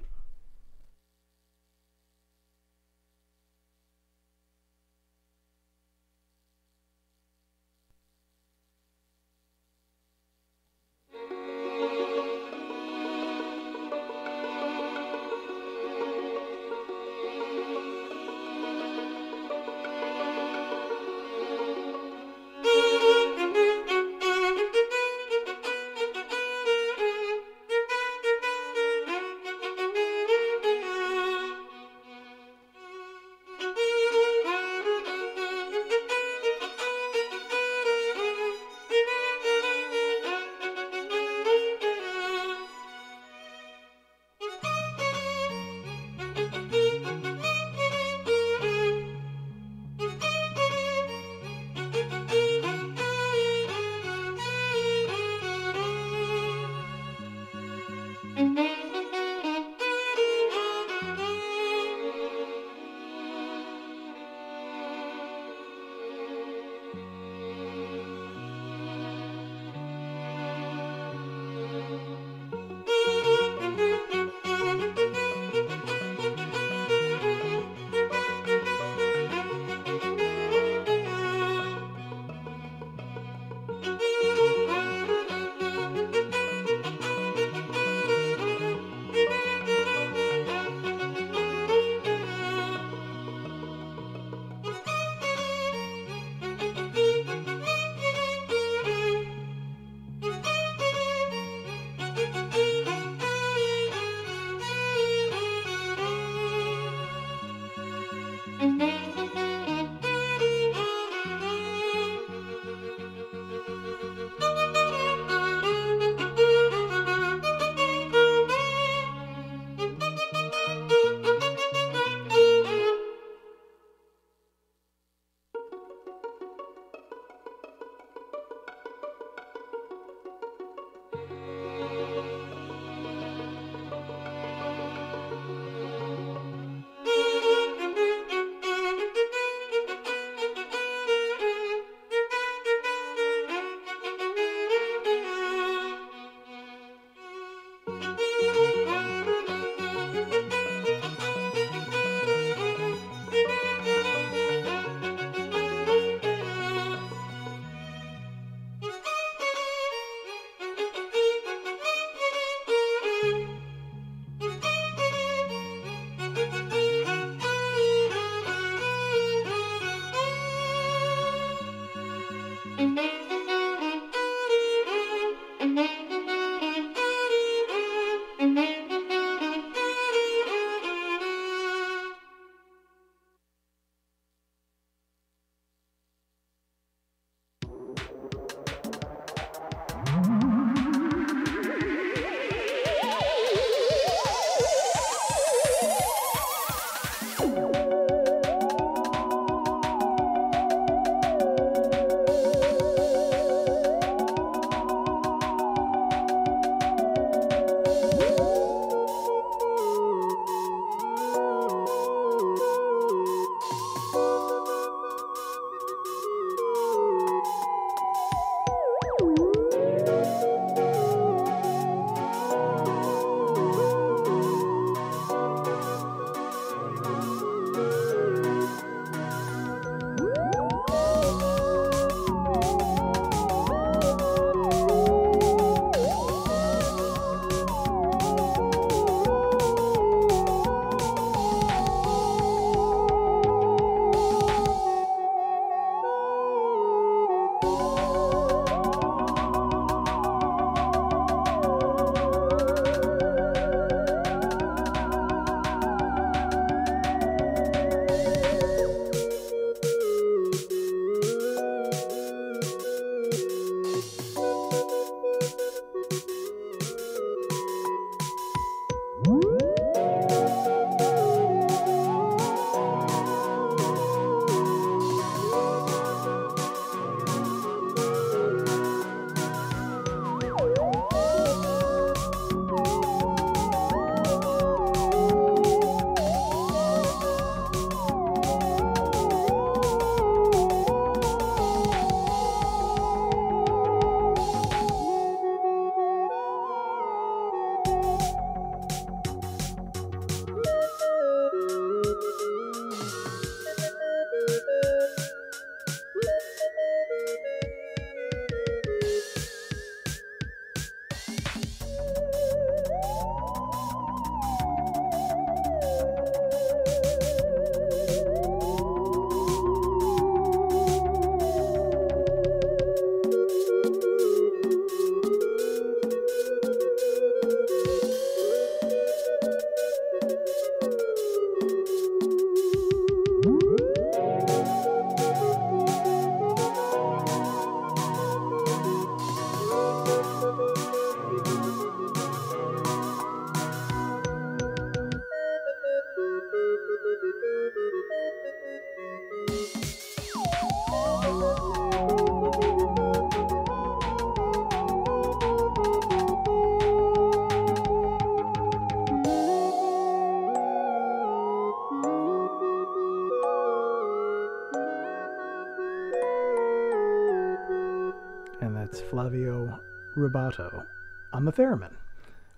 The theremin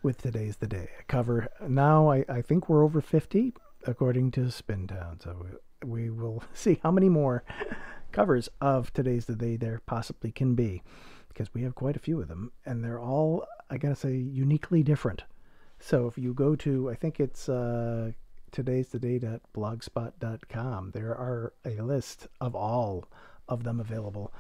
with Today's the Day. A cover now, I, I think we're over 50 according to Spin Spintown. So we, we will see how many more covers of Today's the Day there possibly can be because we have quite a few of them and they're all, I gotta say, uniquely different. So if you go to, I think it's uh, today's the day.blogspot.com, there are a list of all of them available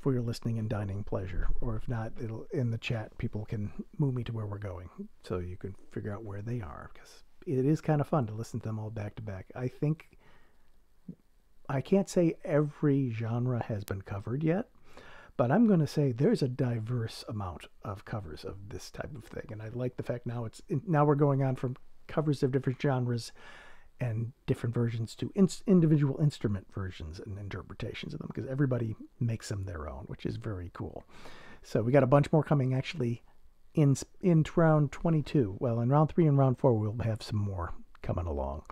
for your listening and dining pleasure. Or if not, it'll in the chat, people can move me to where we're going so you can figure out where they are because it is kind of fun to listen to them all back to back. I think I can't say every genre has been covered yet, but I'm going to say there's a diverse amount of covers of this type of thing, and I like the fact now it's now we're going on from covers of different genres and different versions to in- individual instrument versions and interpretations of them because everybody makes them their own, which is very cool. So we got a bunch more coming actually in in round 22. Well, in round three and round four, we'll have some more coming along.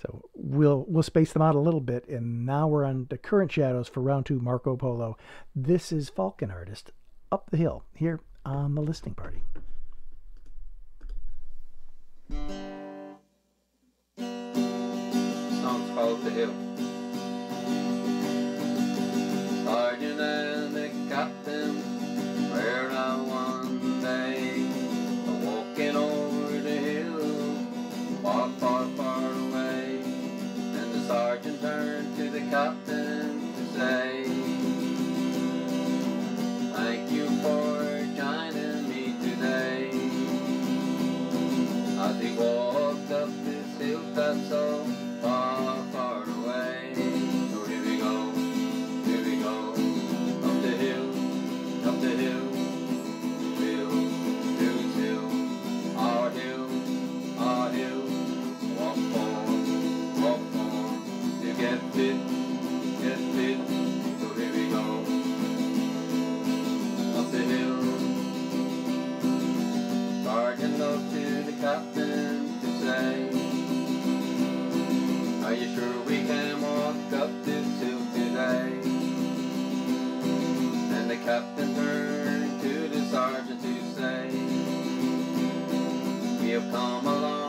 So we'll we'll space them out a little bit, and now we're on the current shadows for round two. Marco Polo. This is Falcon Artist up the hill here on the listening party. Called The Hill. Sergeant and the captain, where I one day, walking over the hill, far, far, far away. And the sergeant turned to the captain to say, Thank you for joining me today. As he walked up this hill that's so captain to say, Are you sure we can walk up this hill today? And the captain turned to the sergeant to say, We have come a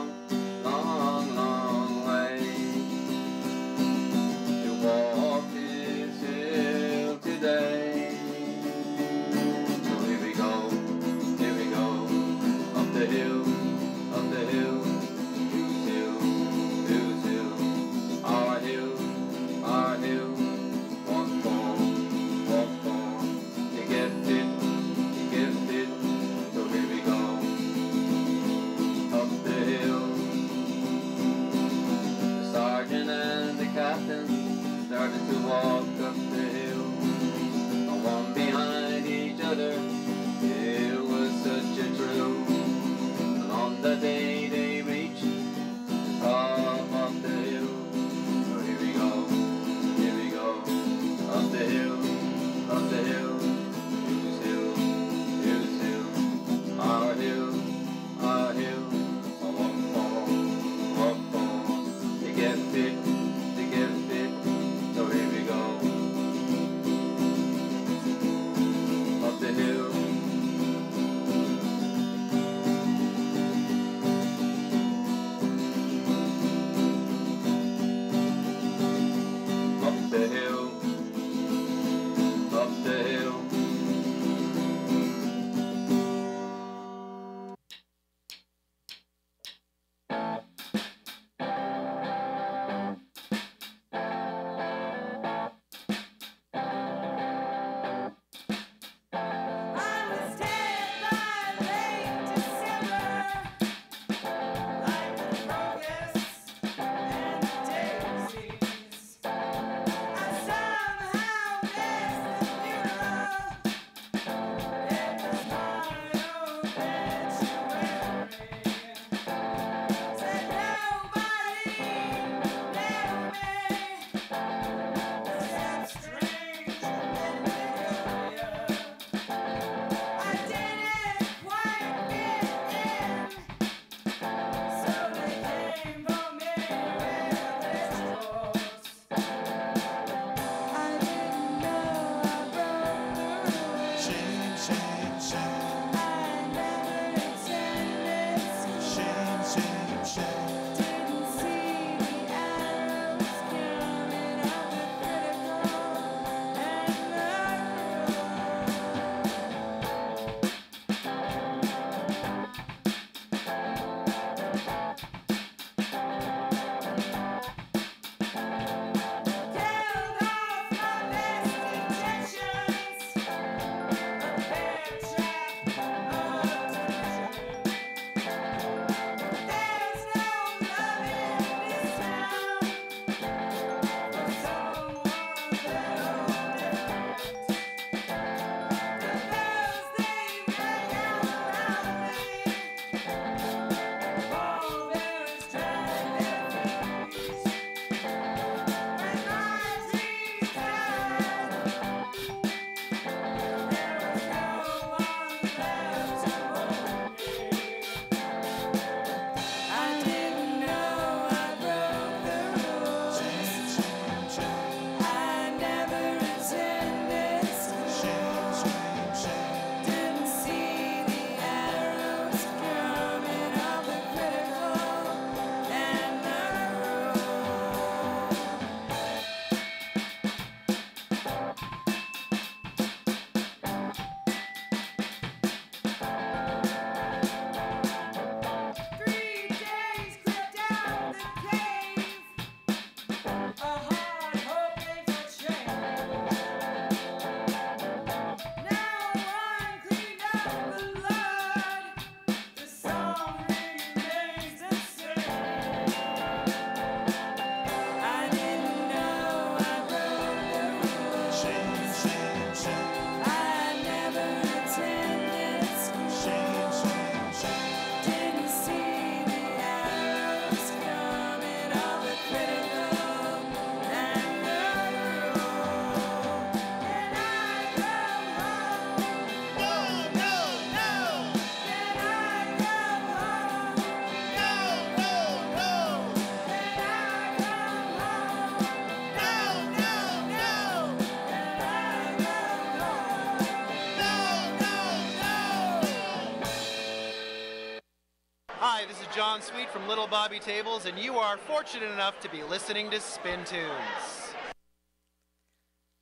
Sweet from Little Bobby Tables, and you are fortunate enough to be listening to SpinTunes.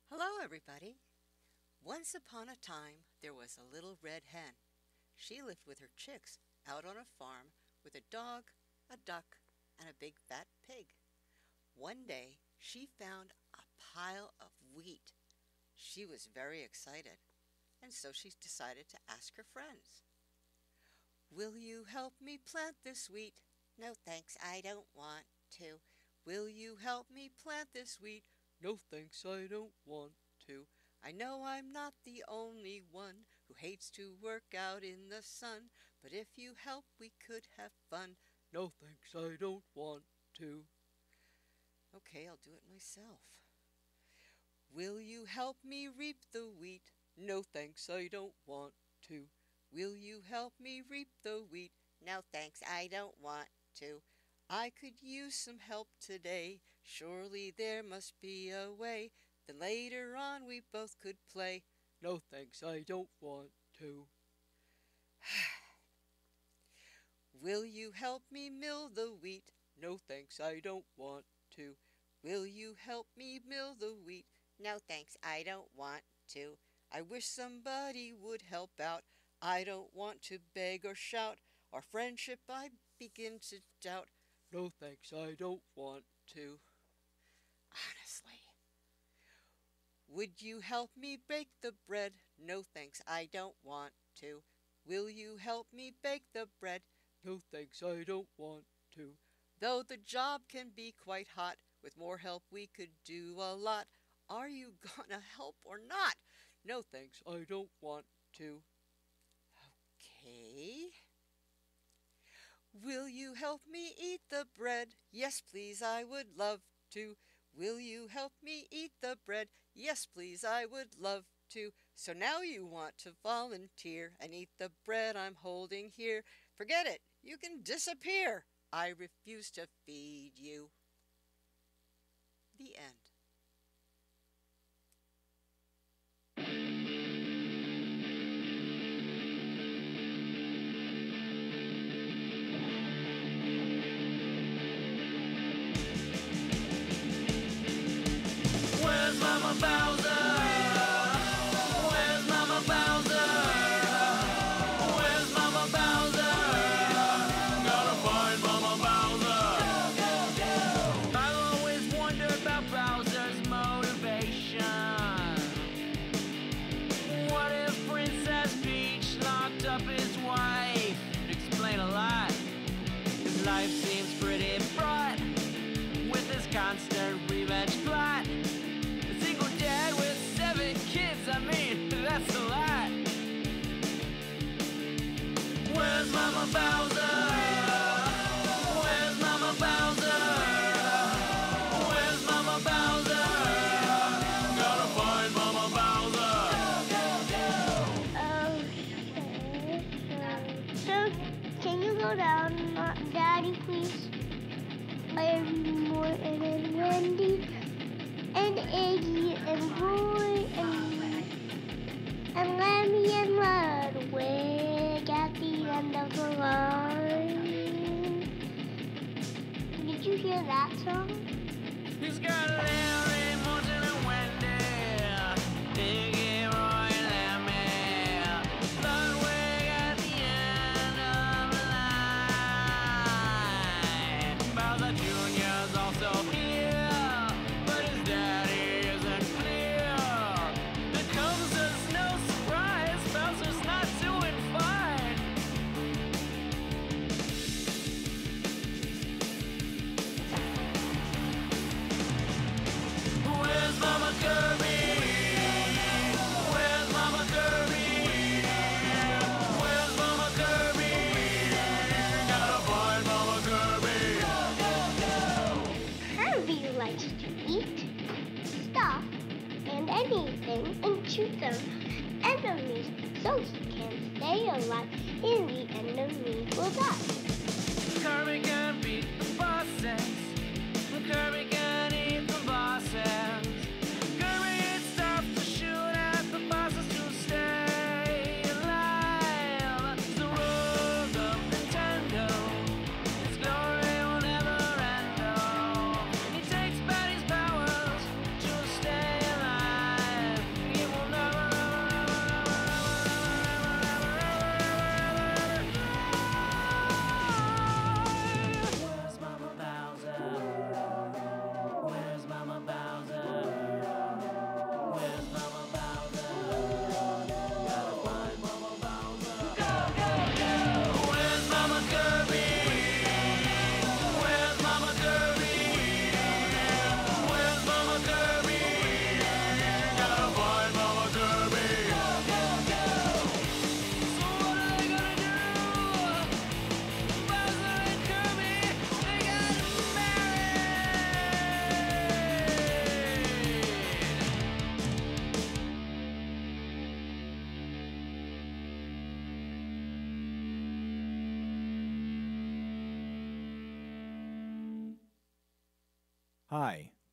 Hello, everybody. Once upon a time, there was a little red hen. She lived with her chicks out on a farm with a dog, a duck, and a big fat pig. One day, she found a pile of wheat. She was very excited, and so she decided to ask her friends. Will you help me plant this wheat? No, thanks, I don't want to. Will you help me plant this wheat? No, thanks, I don't want to. I know I'm not the only one who hates to work out in the sun, but if you help, we could have fun. No, thanks, I don't want to. Okay, I'll do it myself. Will you help me reap the wheat? No, thanks, I don't want to. Will you help me reap the wheat? No, thanks, I don't want to. I could use some help today. Surely there must be a way. Then later on we both could play. No, thanks, I don't want to. Will you help me mill the wheat? No, thanks, I don't want to. Will you help me mill the wheat? No, thanks, I don't want to. I wish somebody would help out. I don't want to beg or shout. Our friendship I begin to doubt. No, thanks, I don't want to. Honestly. Would you help me bake the bread? No, thanks, I don't want to. Will you help me bake the bread? No, thanks, I don't want to. Though the job can be quite hot, with more help we could do a lot. Are you gonna help or not? No, thanks, I don't want to. Okay. Will you help me eat the bread? Yes, please, I would love to. Will you help me eat the bread? Yes, please, I would love to. So now you want to volunteer and eat the bread I'm holding here. Forget it, you can disappear. I refuse to feed you. The end. Where's Mama Bowser?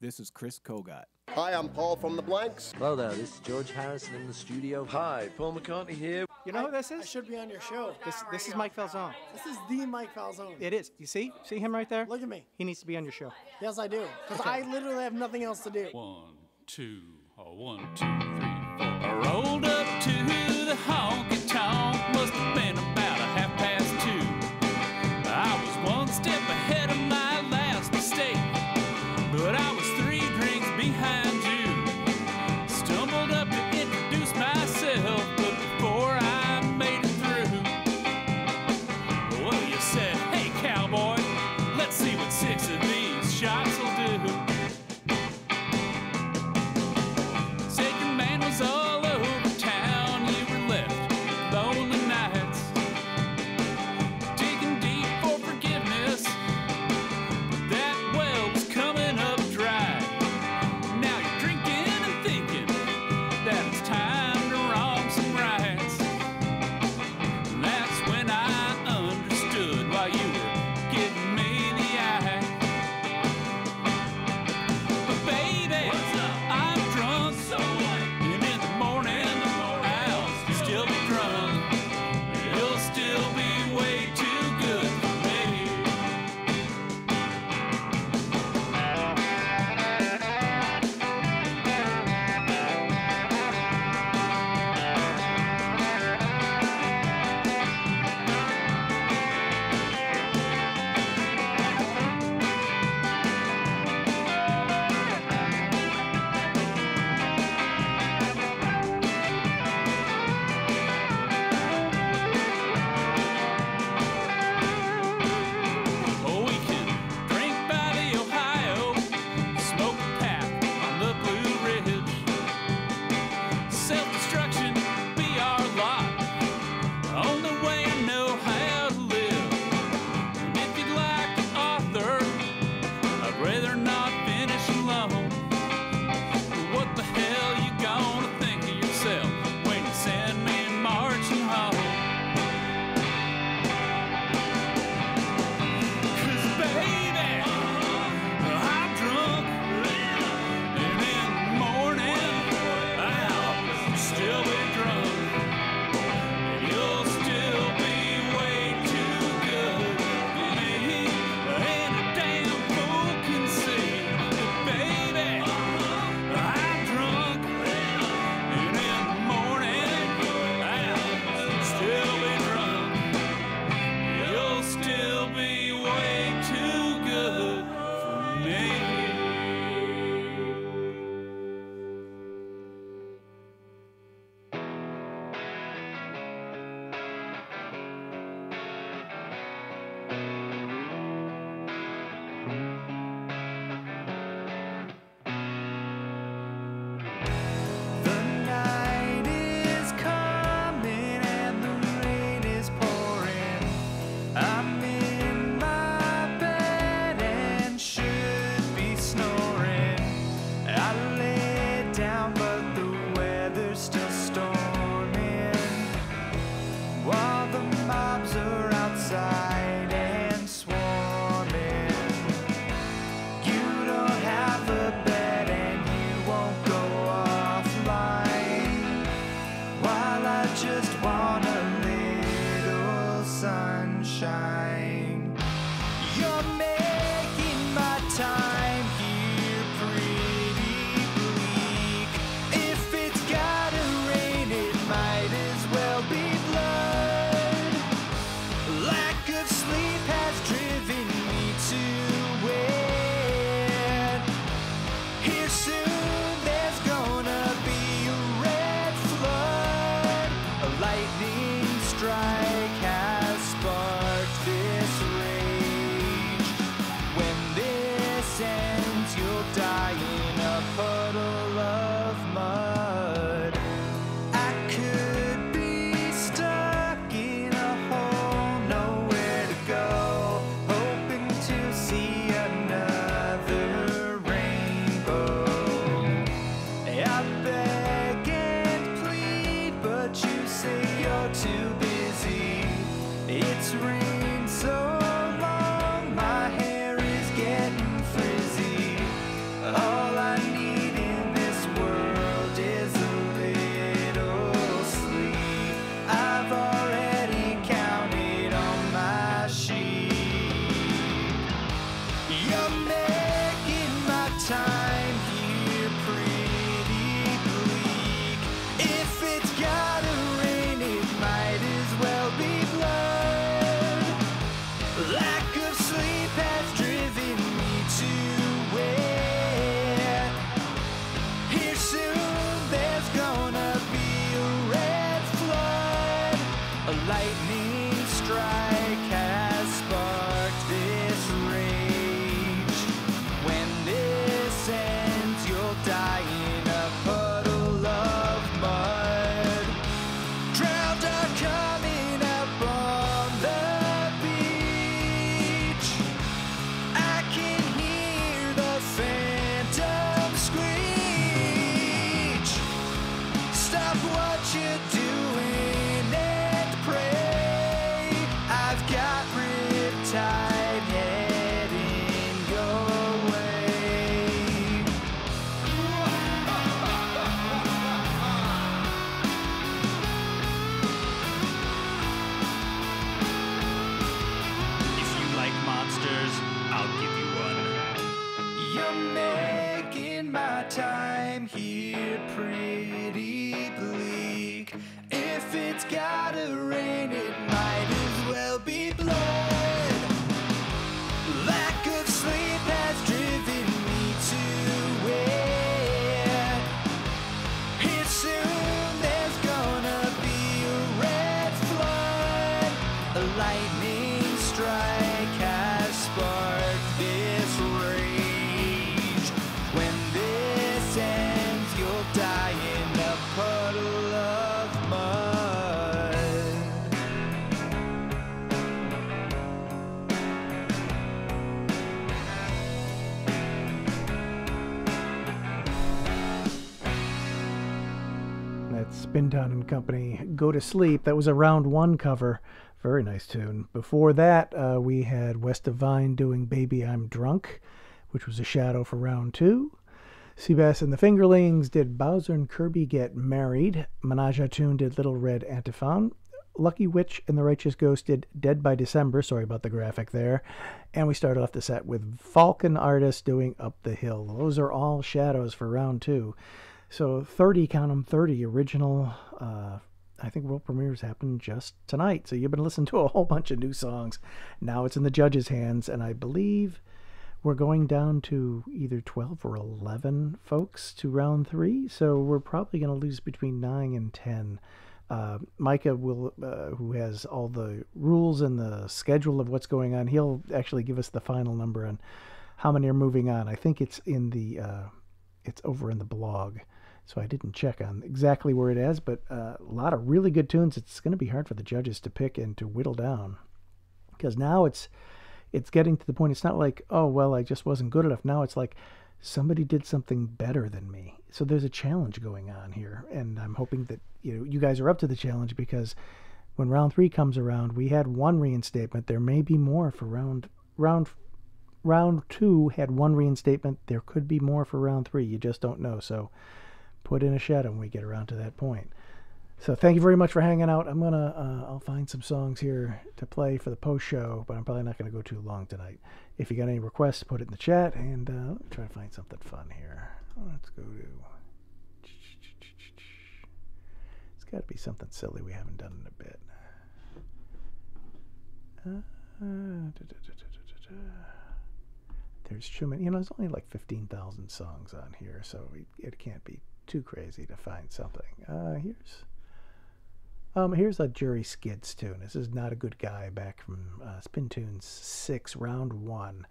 This is Chris Kogat. Hi, I'm Paul from the Blanks. Hello there, this is George Harrison in the studio. Hi, Paul McCartney here. You know I, who this is? I should be on your show. This, this is Mike Falzone. This is the Mike Falzone. It is. You see? See him right there? Look at me. He needs to be on your show. Yes, I do. Because okay. I literally have nothing else to do. One, two, oh, one, two, three, four. I rolled up to the honky tonk. Must have been about Spintown and Company. Go to Sleep. That was a round one cover. Very nice tune. Before that, uh, we had West Divine doing Baby I'm Drunk, which was a shadow for round two. Seabass and the Fingerlings did Bowser and Kirby Get Married. Menage a Tune did Little Red Antiphon. Lucky Witch and the Righteous Ghost did Dead by December. Sorry about the graphic there. And we started off the set with Falcon Artist doing Up the Hill. Those are all shadows for round two. So 30, count 'em, 30 original. Uh, I think world premieres happened just tonight. So you've been listening to a whole bunch of new songs. Now it's in the judges' hands, and I believe we're going down to either 12 or 11 folks to round three. So we're probably going to lose between 9 and 10. Uh, Micah will, uh, who has all the rules and the schedule of what's going on, he'll actually give us the final number on how many are moving on. I think it's in the, uh, it's over in the blog. So I didn't check on exactly where it is, but uh, a lot of really good tunes. It's going to be hard for the judges to pick and to whittle down because now it's it's getting to the point. It's not like oh well, I just wasn't good enough. Now it's like somebody did something better than me. So there's a challenge going on here, and I'm hoping that you know you guys are up to the challenge because when round three comes around, we had one reinstatement. There may be more for round round round two had one reinstatement. There could be more for round three. You just don't know. So put in a shadow when we get around to that point. So thank you very much for hanging out. I'm gonna uh, I'll find some songs here to play for the post show, but I'm probably not gonna go too long tonight. If you got any requests, put it in the chat, and uh, let me try to find something fun here. Let's go to. It's got to be something silly we haven't done in a bit. Uh. There's too many. You know, there's only like 15,000 songs on here, so it can't be too crazy to find something. Uh, here's um, here's a Jerry Skids tune. This is not a good guy back from uh, SpinTunes six, round one.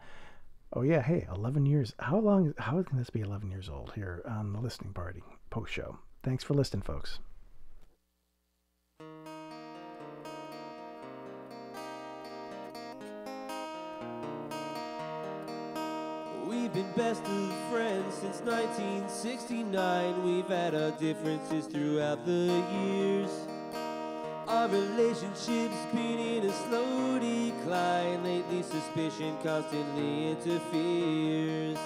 Oh yeah, hey, 11 years. How long? How can this be 11 years old here on the listening party post show? Thanks for listening, folks. We've been best of friends since 1969. We've had our differences throughout the years. Our relationship's been in a slow decline. Lately, suspicion constantly interferes.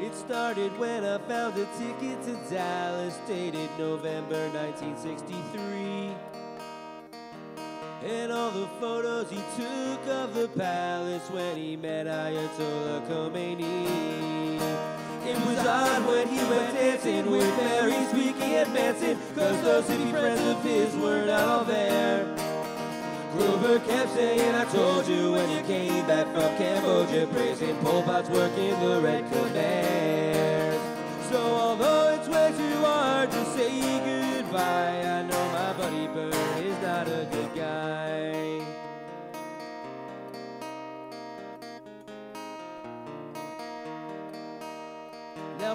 It started when I found a ticket to Dallas, dated November 1963. And all the photos he took of the palace when he met Ayatollah Khomeini. It was odd when he went dancing with Mary Speaking and Manson, cause those hippie friends of his were not all there. Grover kept saying, I told you when you came back from Cambodia, praising Pol Pot's work in the Red Khmer.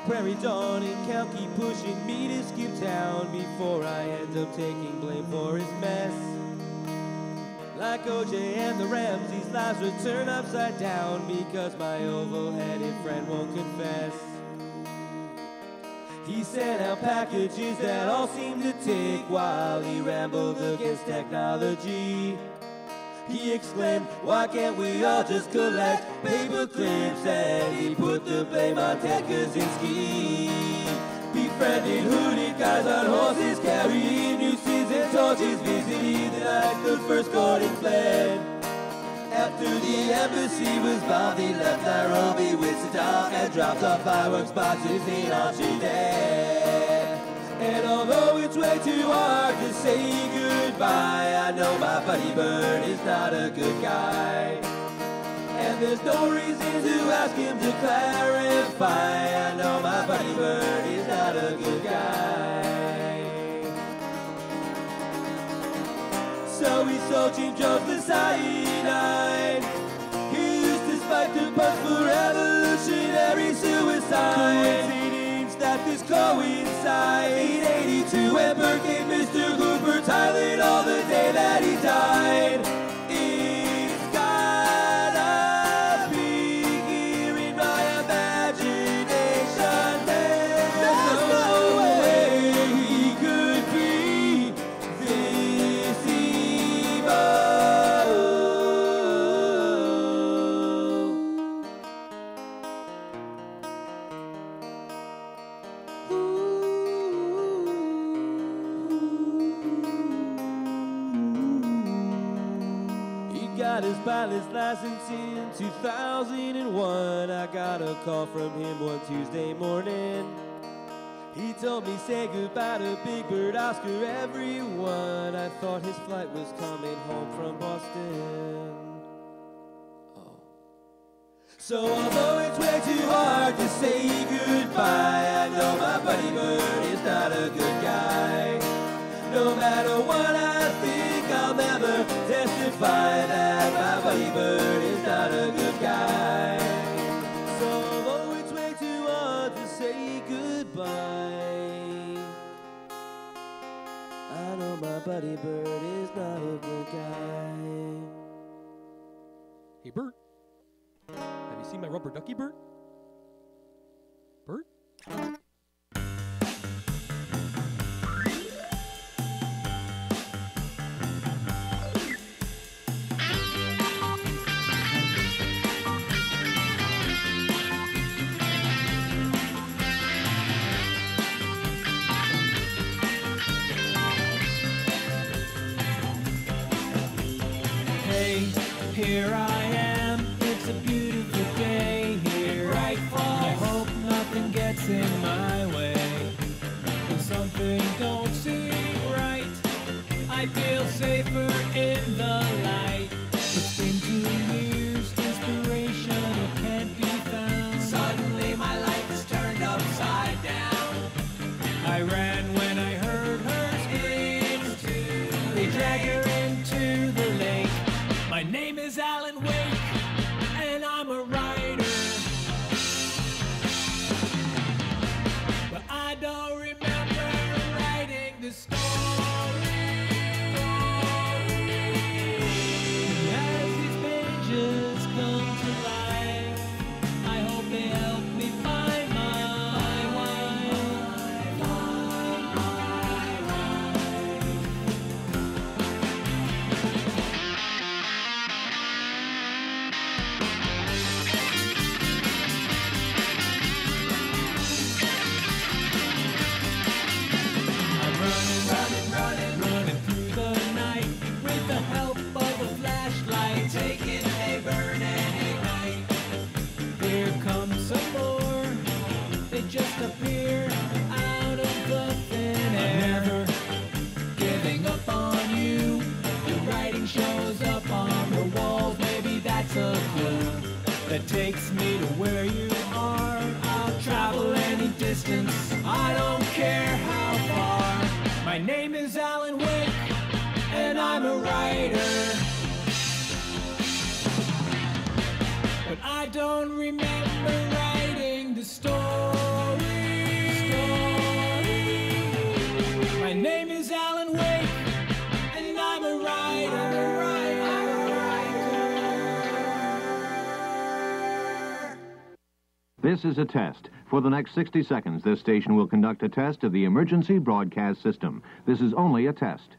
Prairie Dawn and Count keep pushing me to skip town before I end up taking blame for his mess. Like OJ and the Ramseys, lives would turn upside down because my oval-headed friend won't confess. He sent out packages that all seemed to tick while he rambled against technology. He exclaimed, why can't we all just collect paper clips? And he put the blame on Ted Kaczynski. Befriended hooded guys on horses carrying nooses and torches visiting the night the first Gordon fled. After the embassy was bombed, he left Nairobi with Saddam and dropped off fireworks boxes in Trinidad. And although it's way too hard to say goodbye, I know my buddy Bert is not a good guy. And there's no reason to ask him to clarify, I know my buddy Bert is not a good guy. So he sold Jim Jones the cyanide. He used his bike to push for revolutionary suicide. Coincidence that this coincidence right, 82 at Burger Thousand and one, I got a call from him one Tuesday morning. He told me, say goodbye to Big Bird Oscar, everyone. I thought his flight was coming home from Boston. Oh. So although it's way too hard to say goodbye, I know my buddy Bert is not a good guy. No matter what I think, I'll never testify that my buddy Bert is my buddy Bert is not a good guy. Hey, Bert. Have you seen my rubber ducky, Bert? Bert? Here I This is a test. For the next 60 seconds, this station will conduct a test of the emergency broadcast system. This is only a test.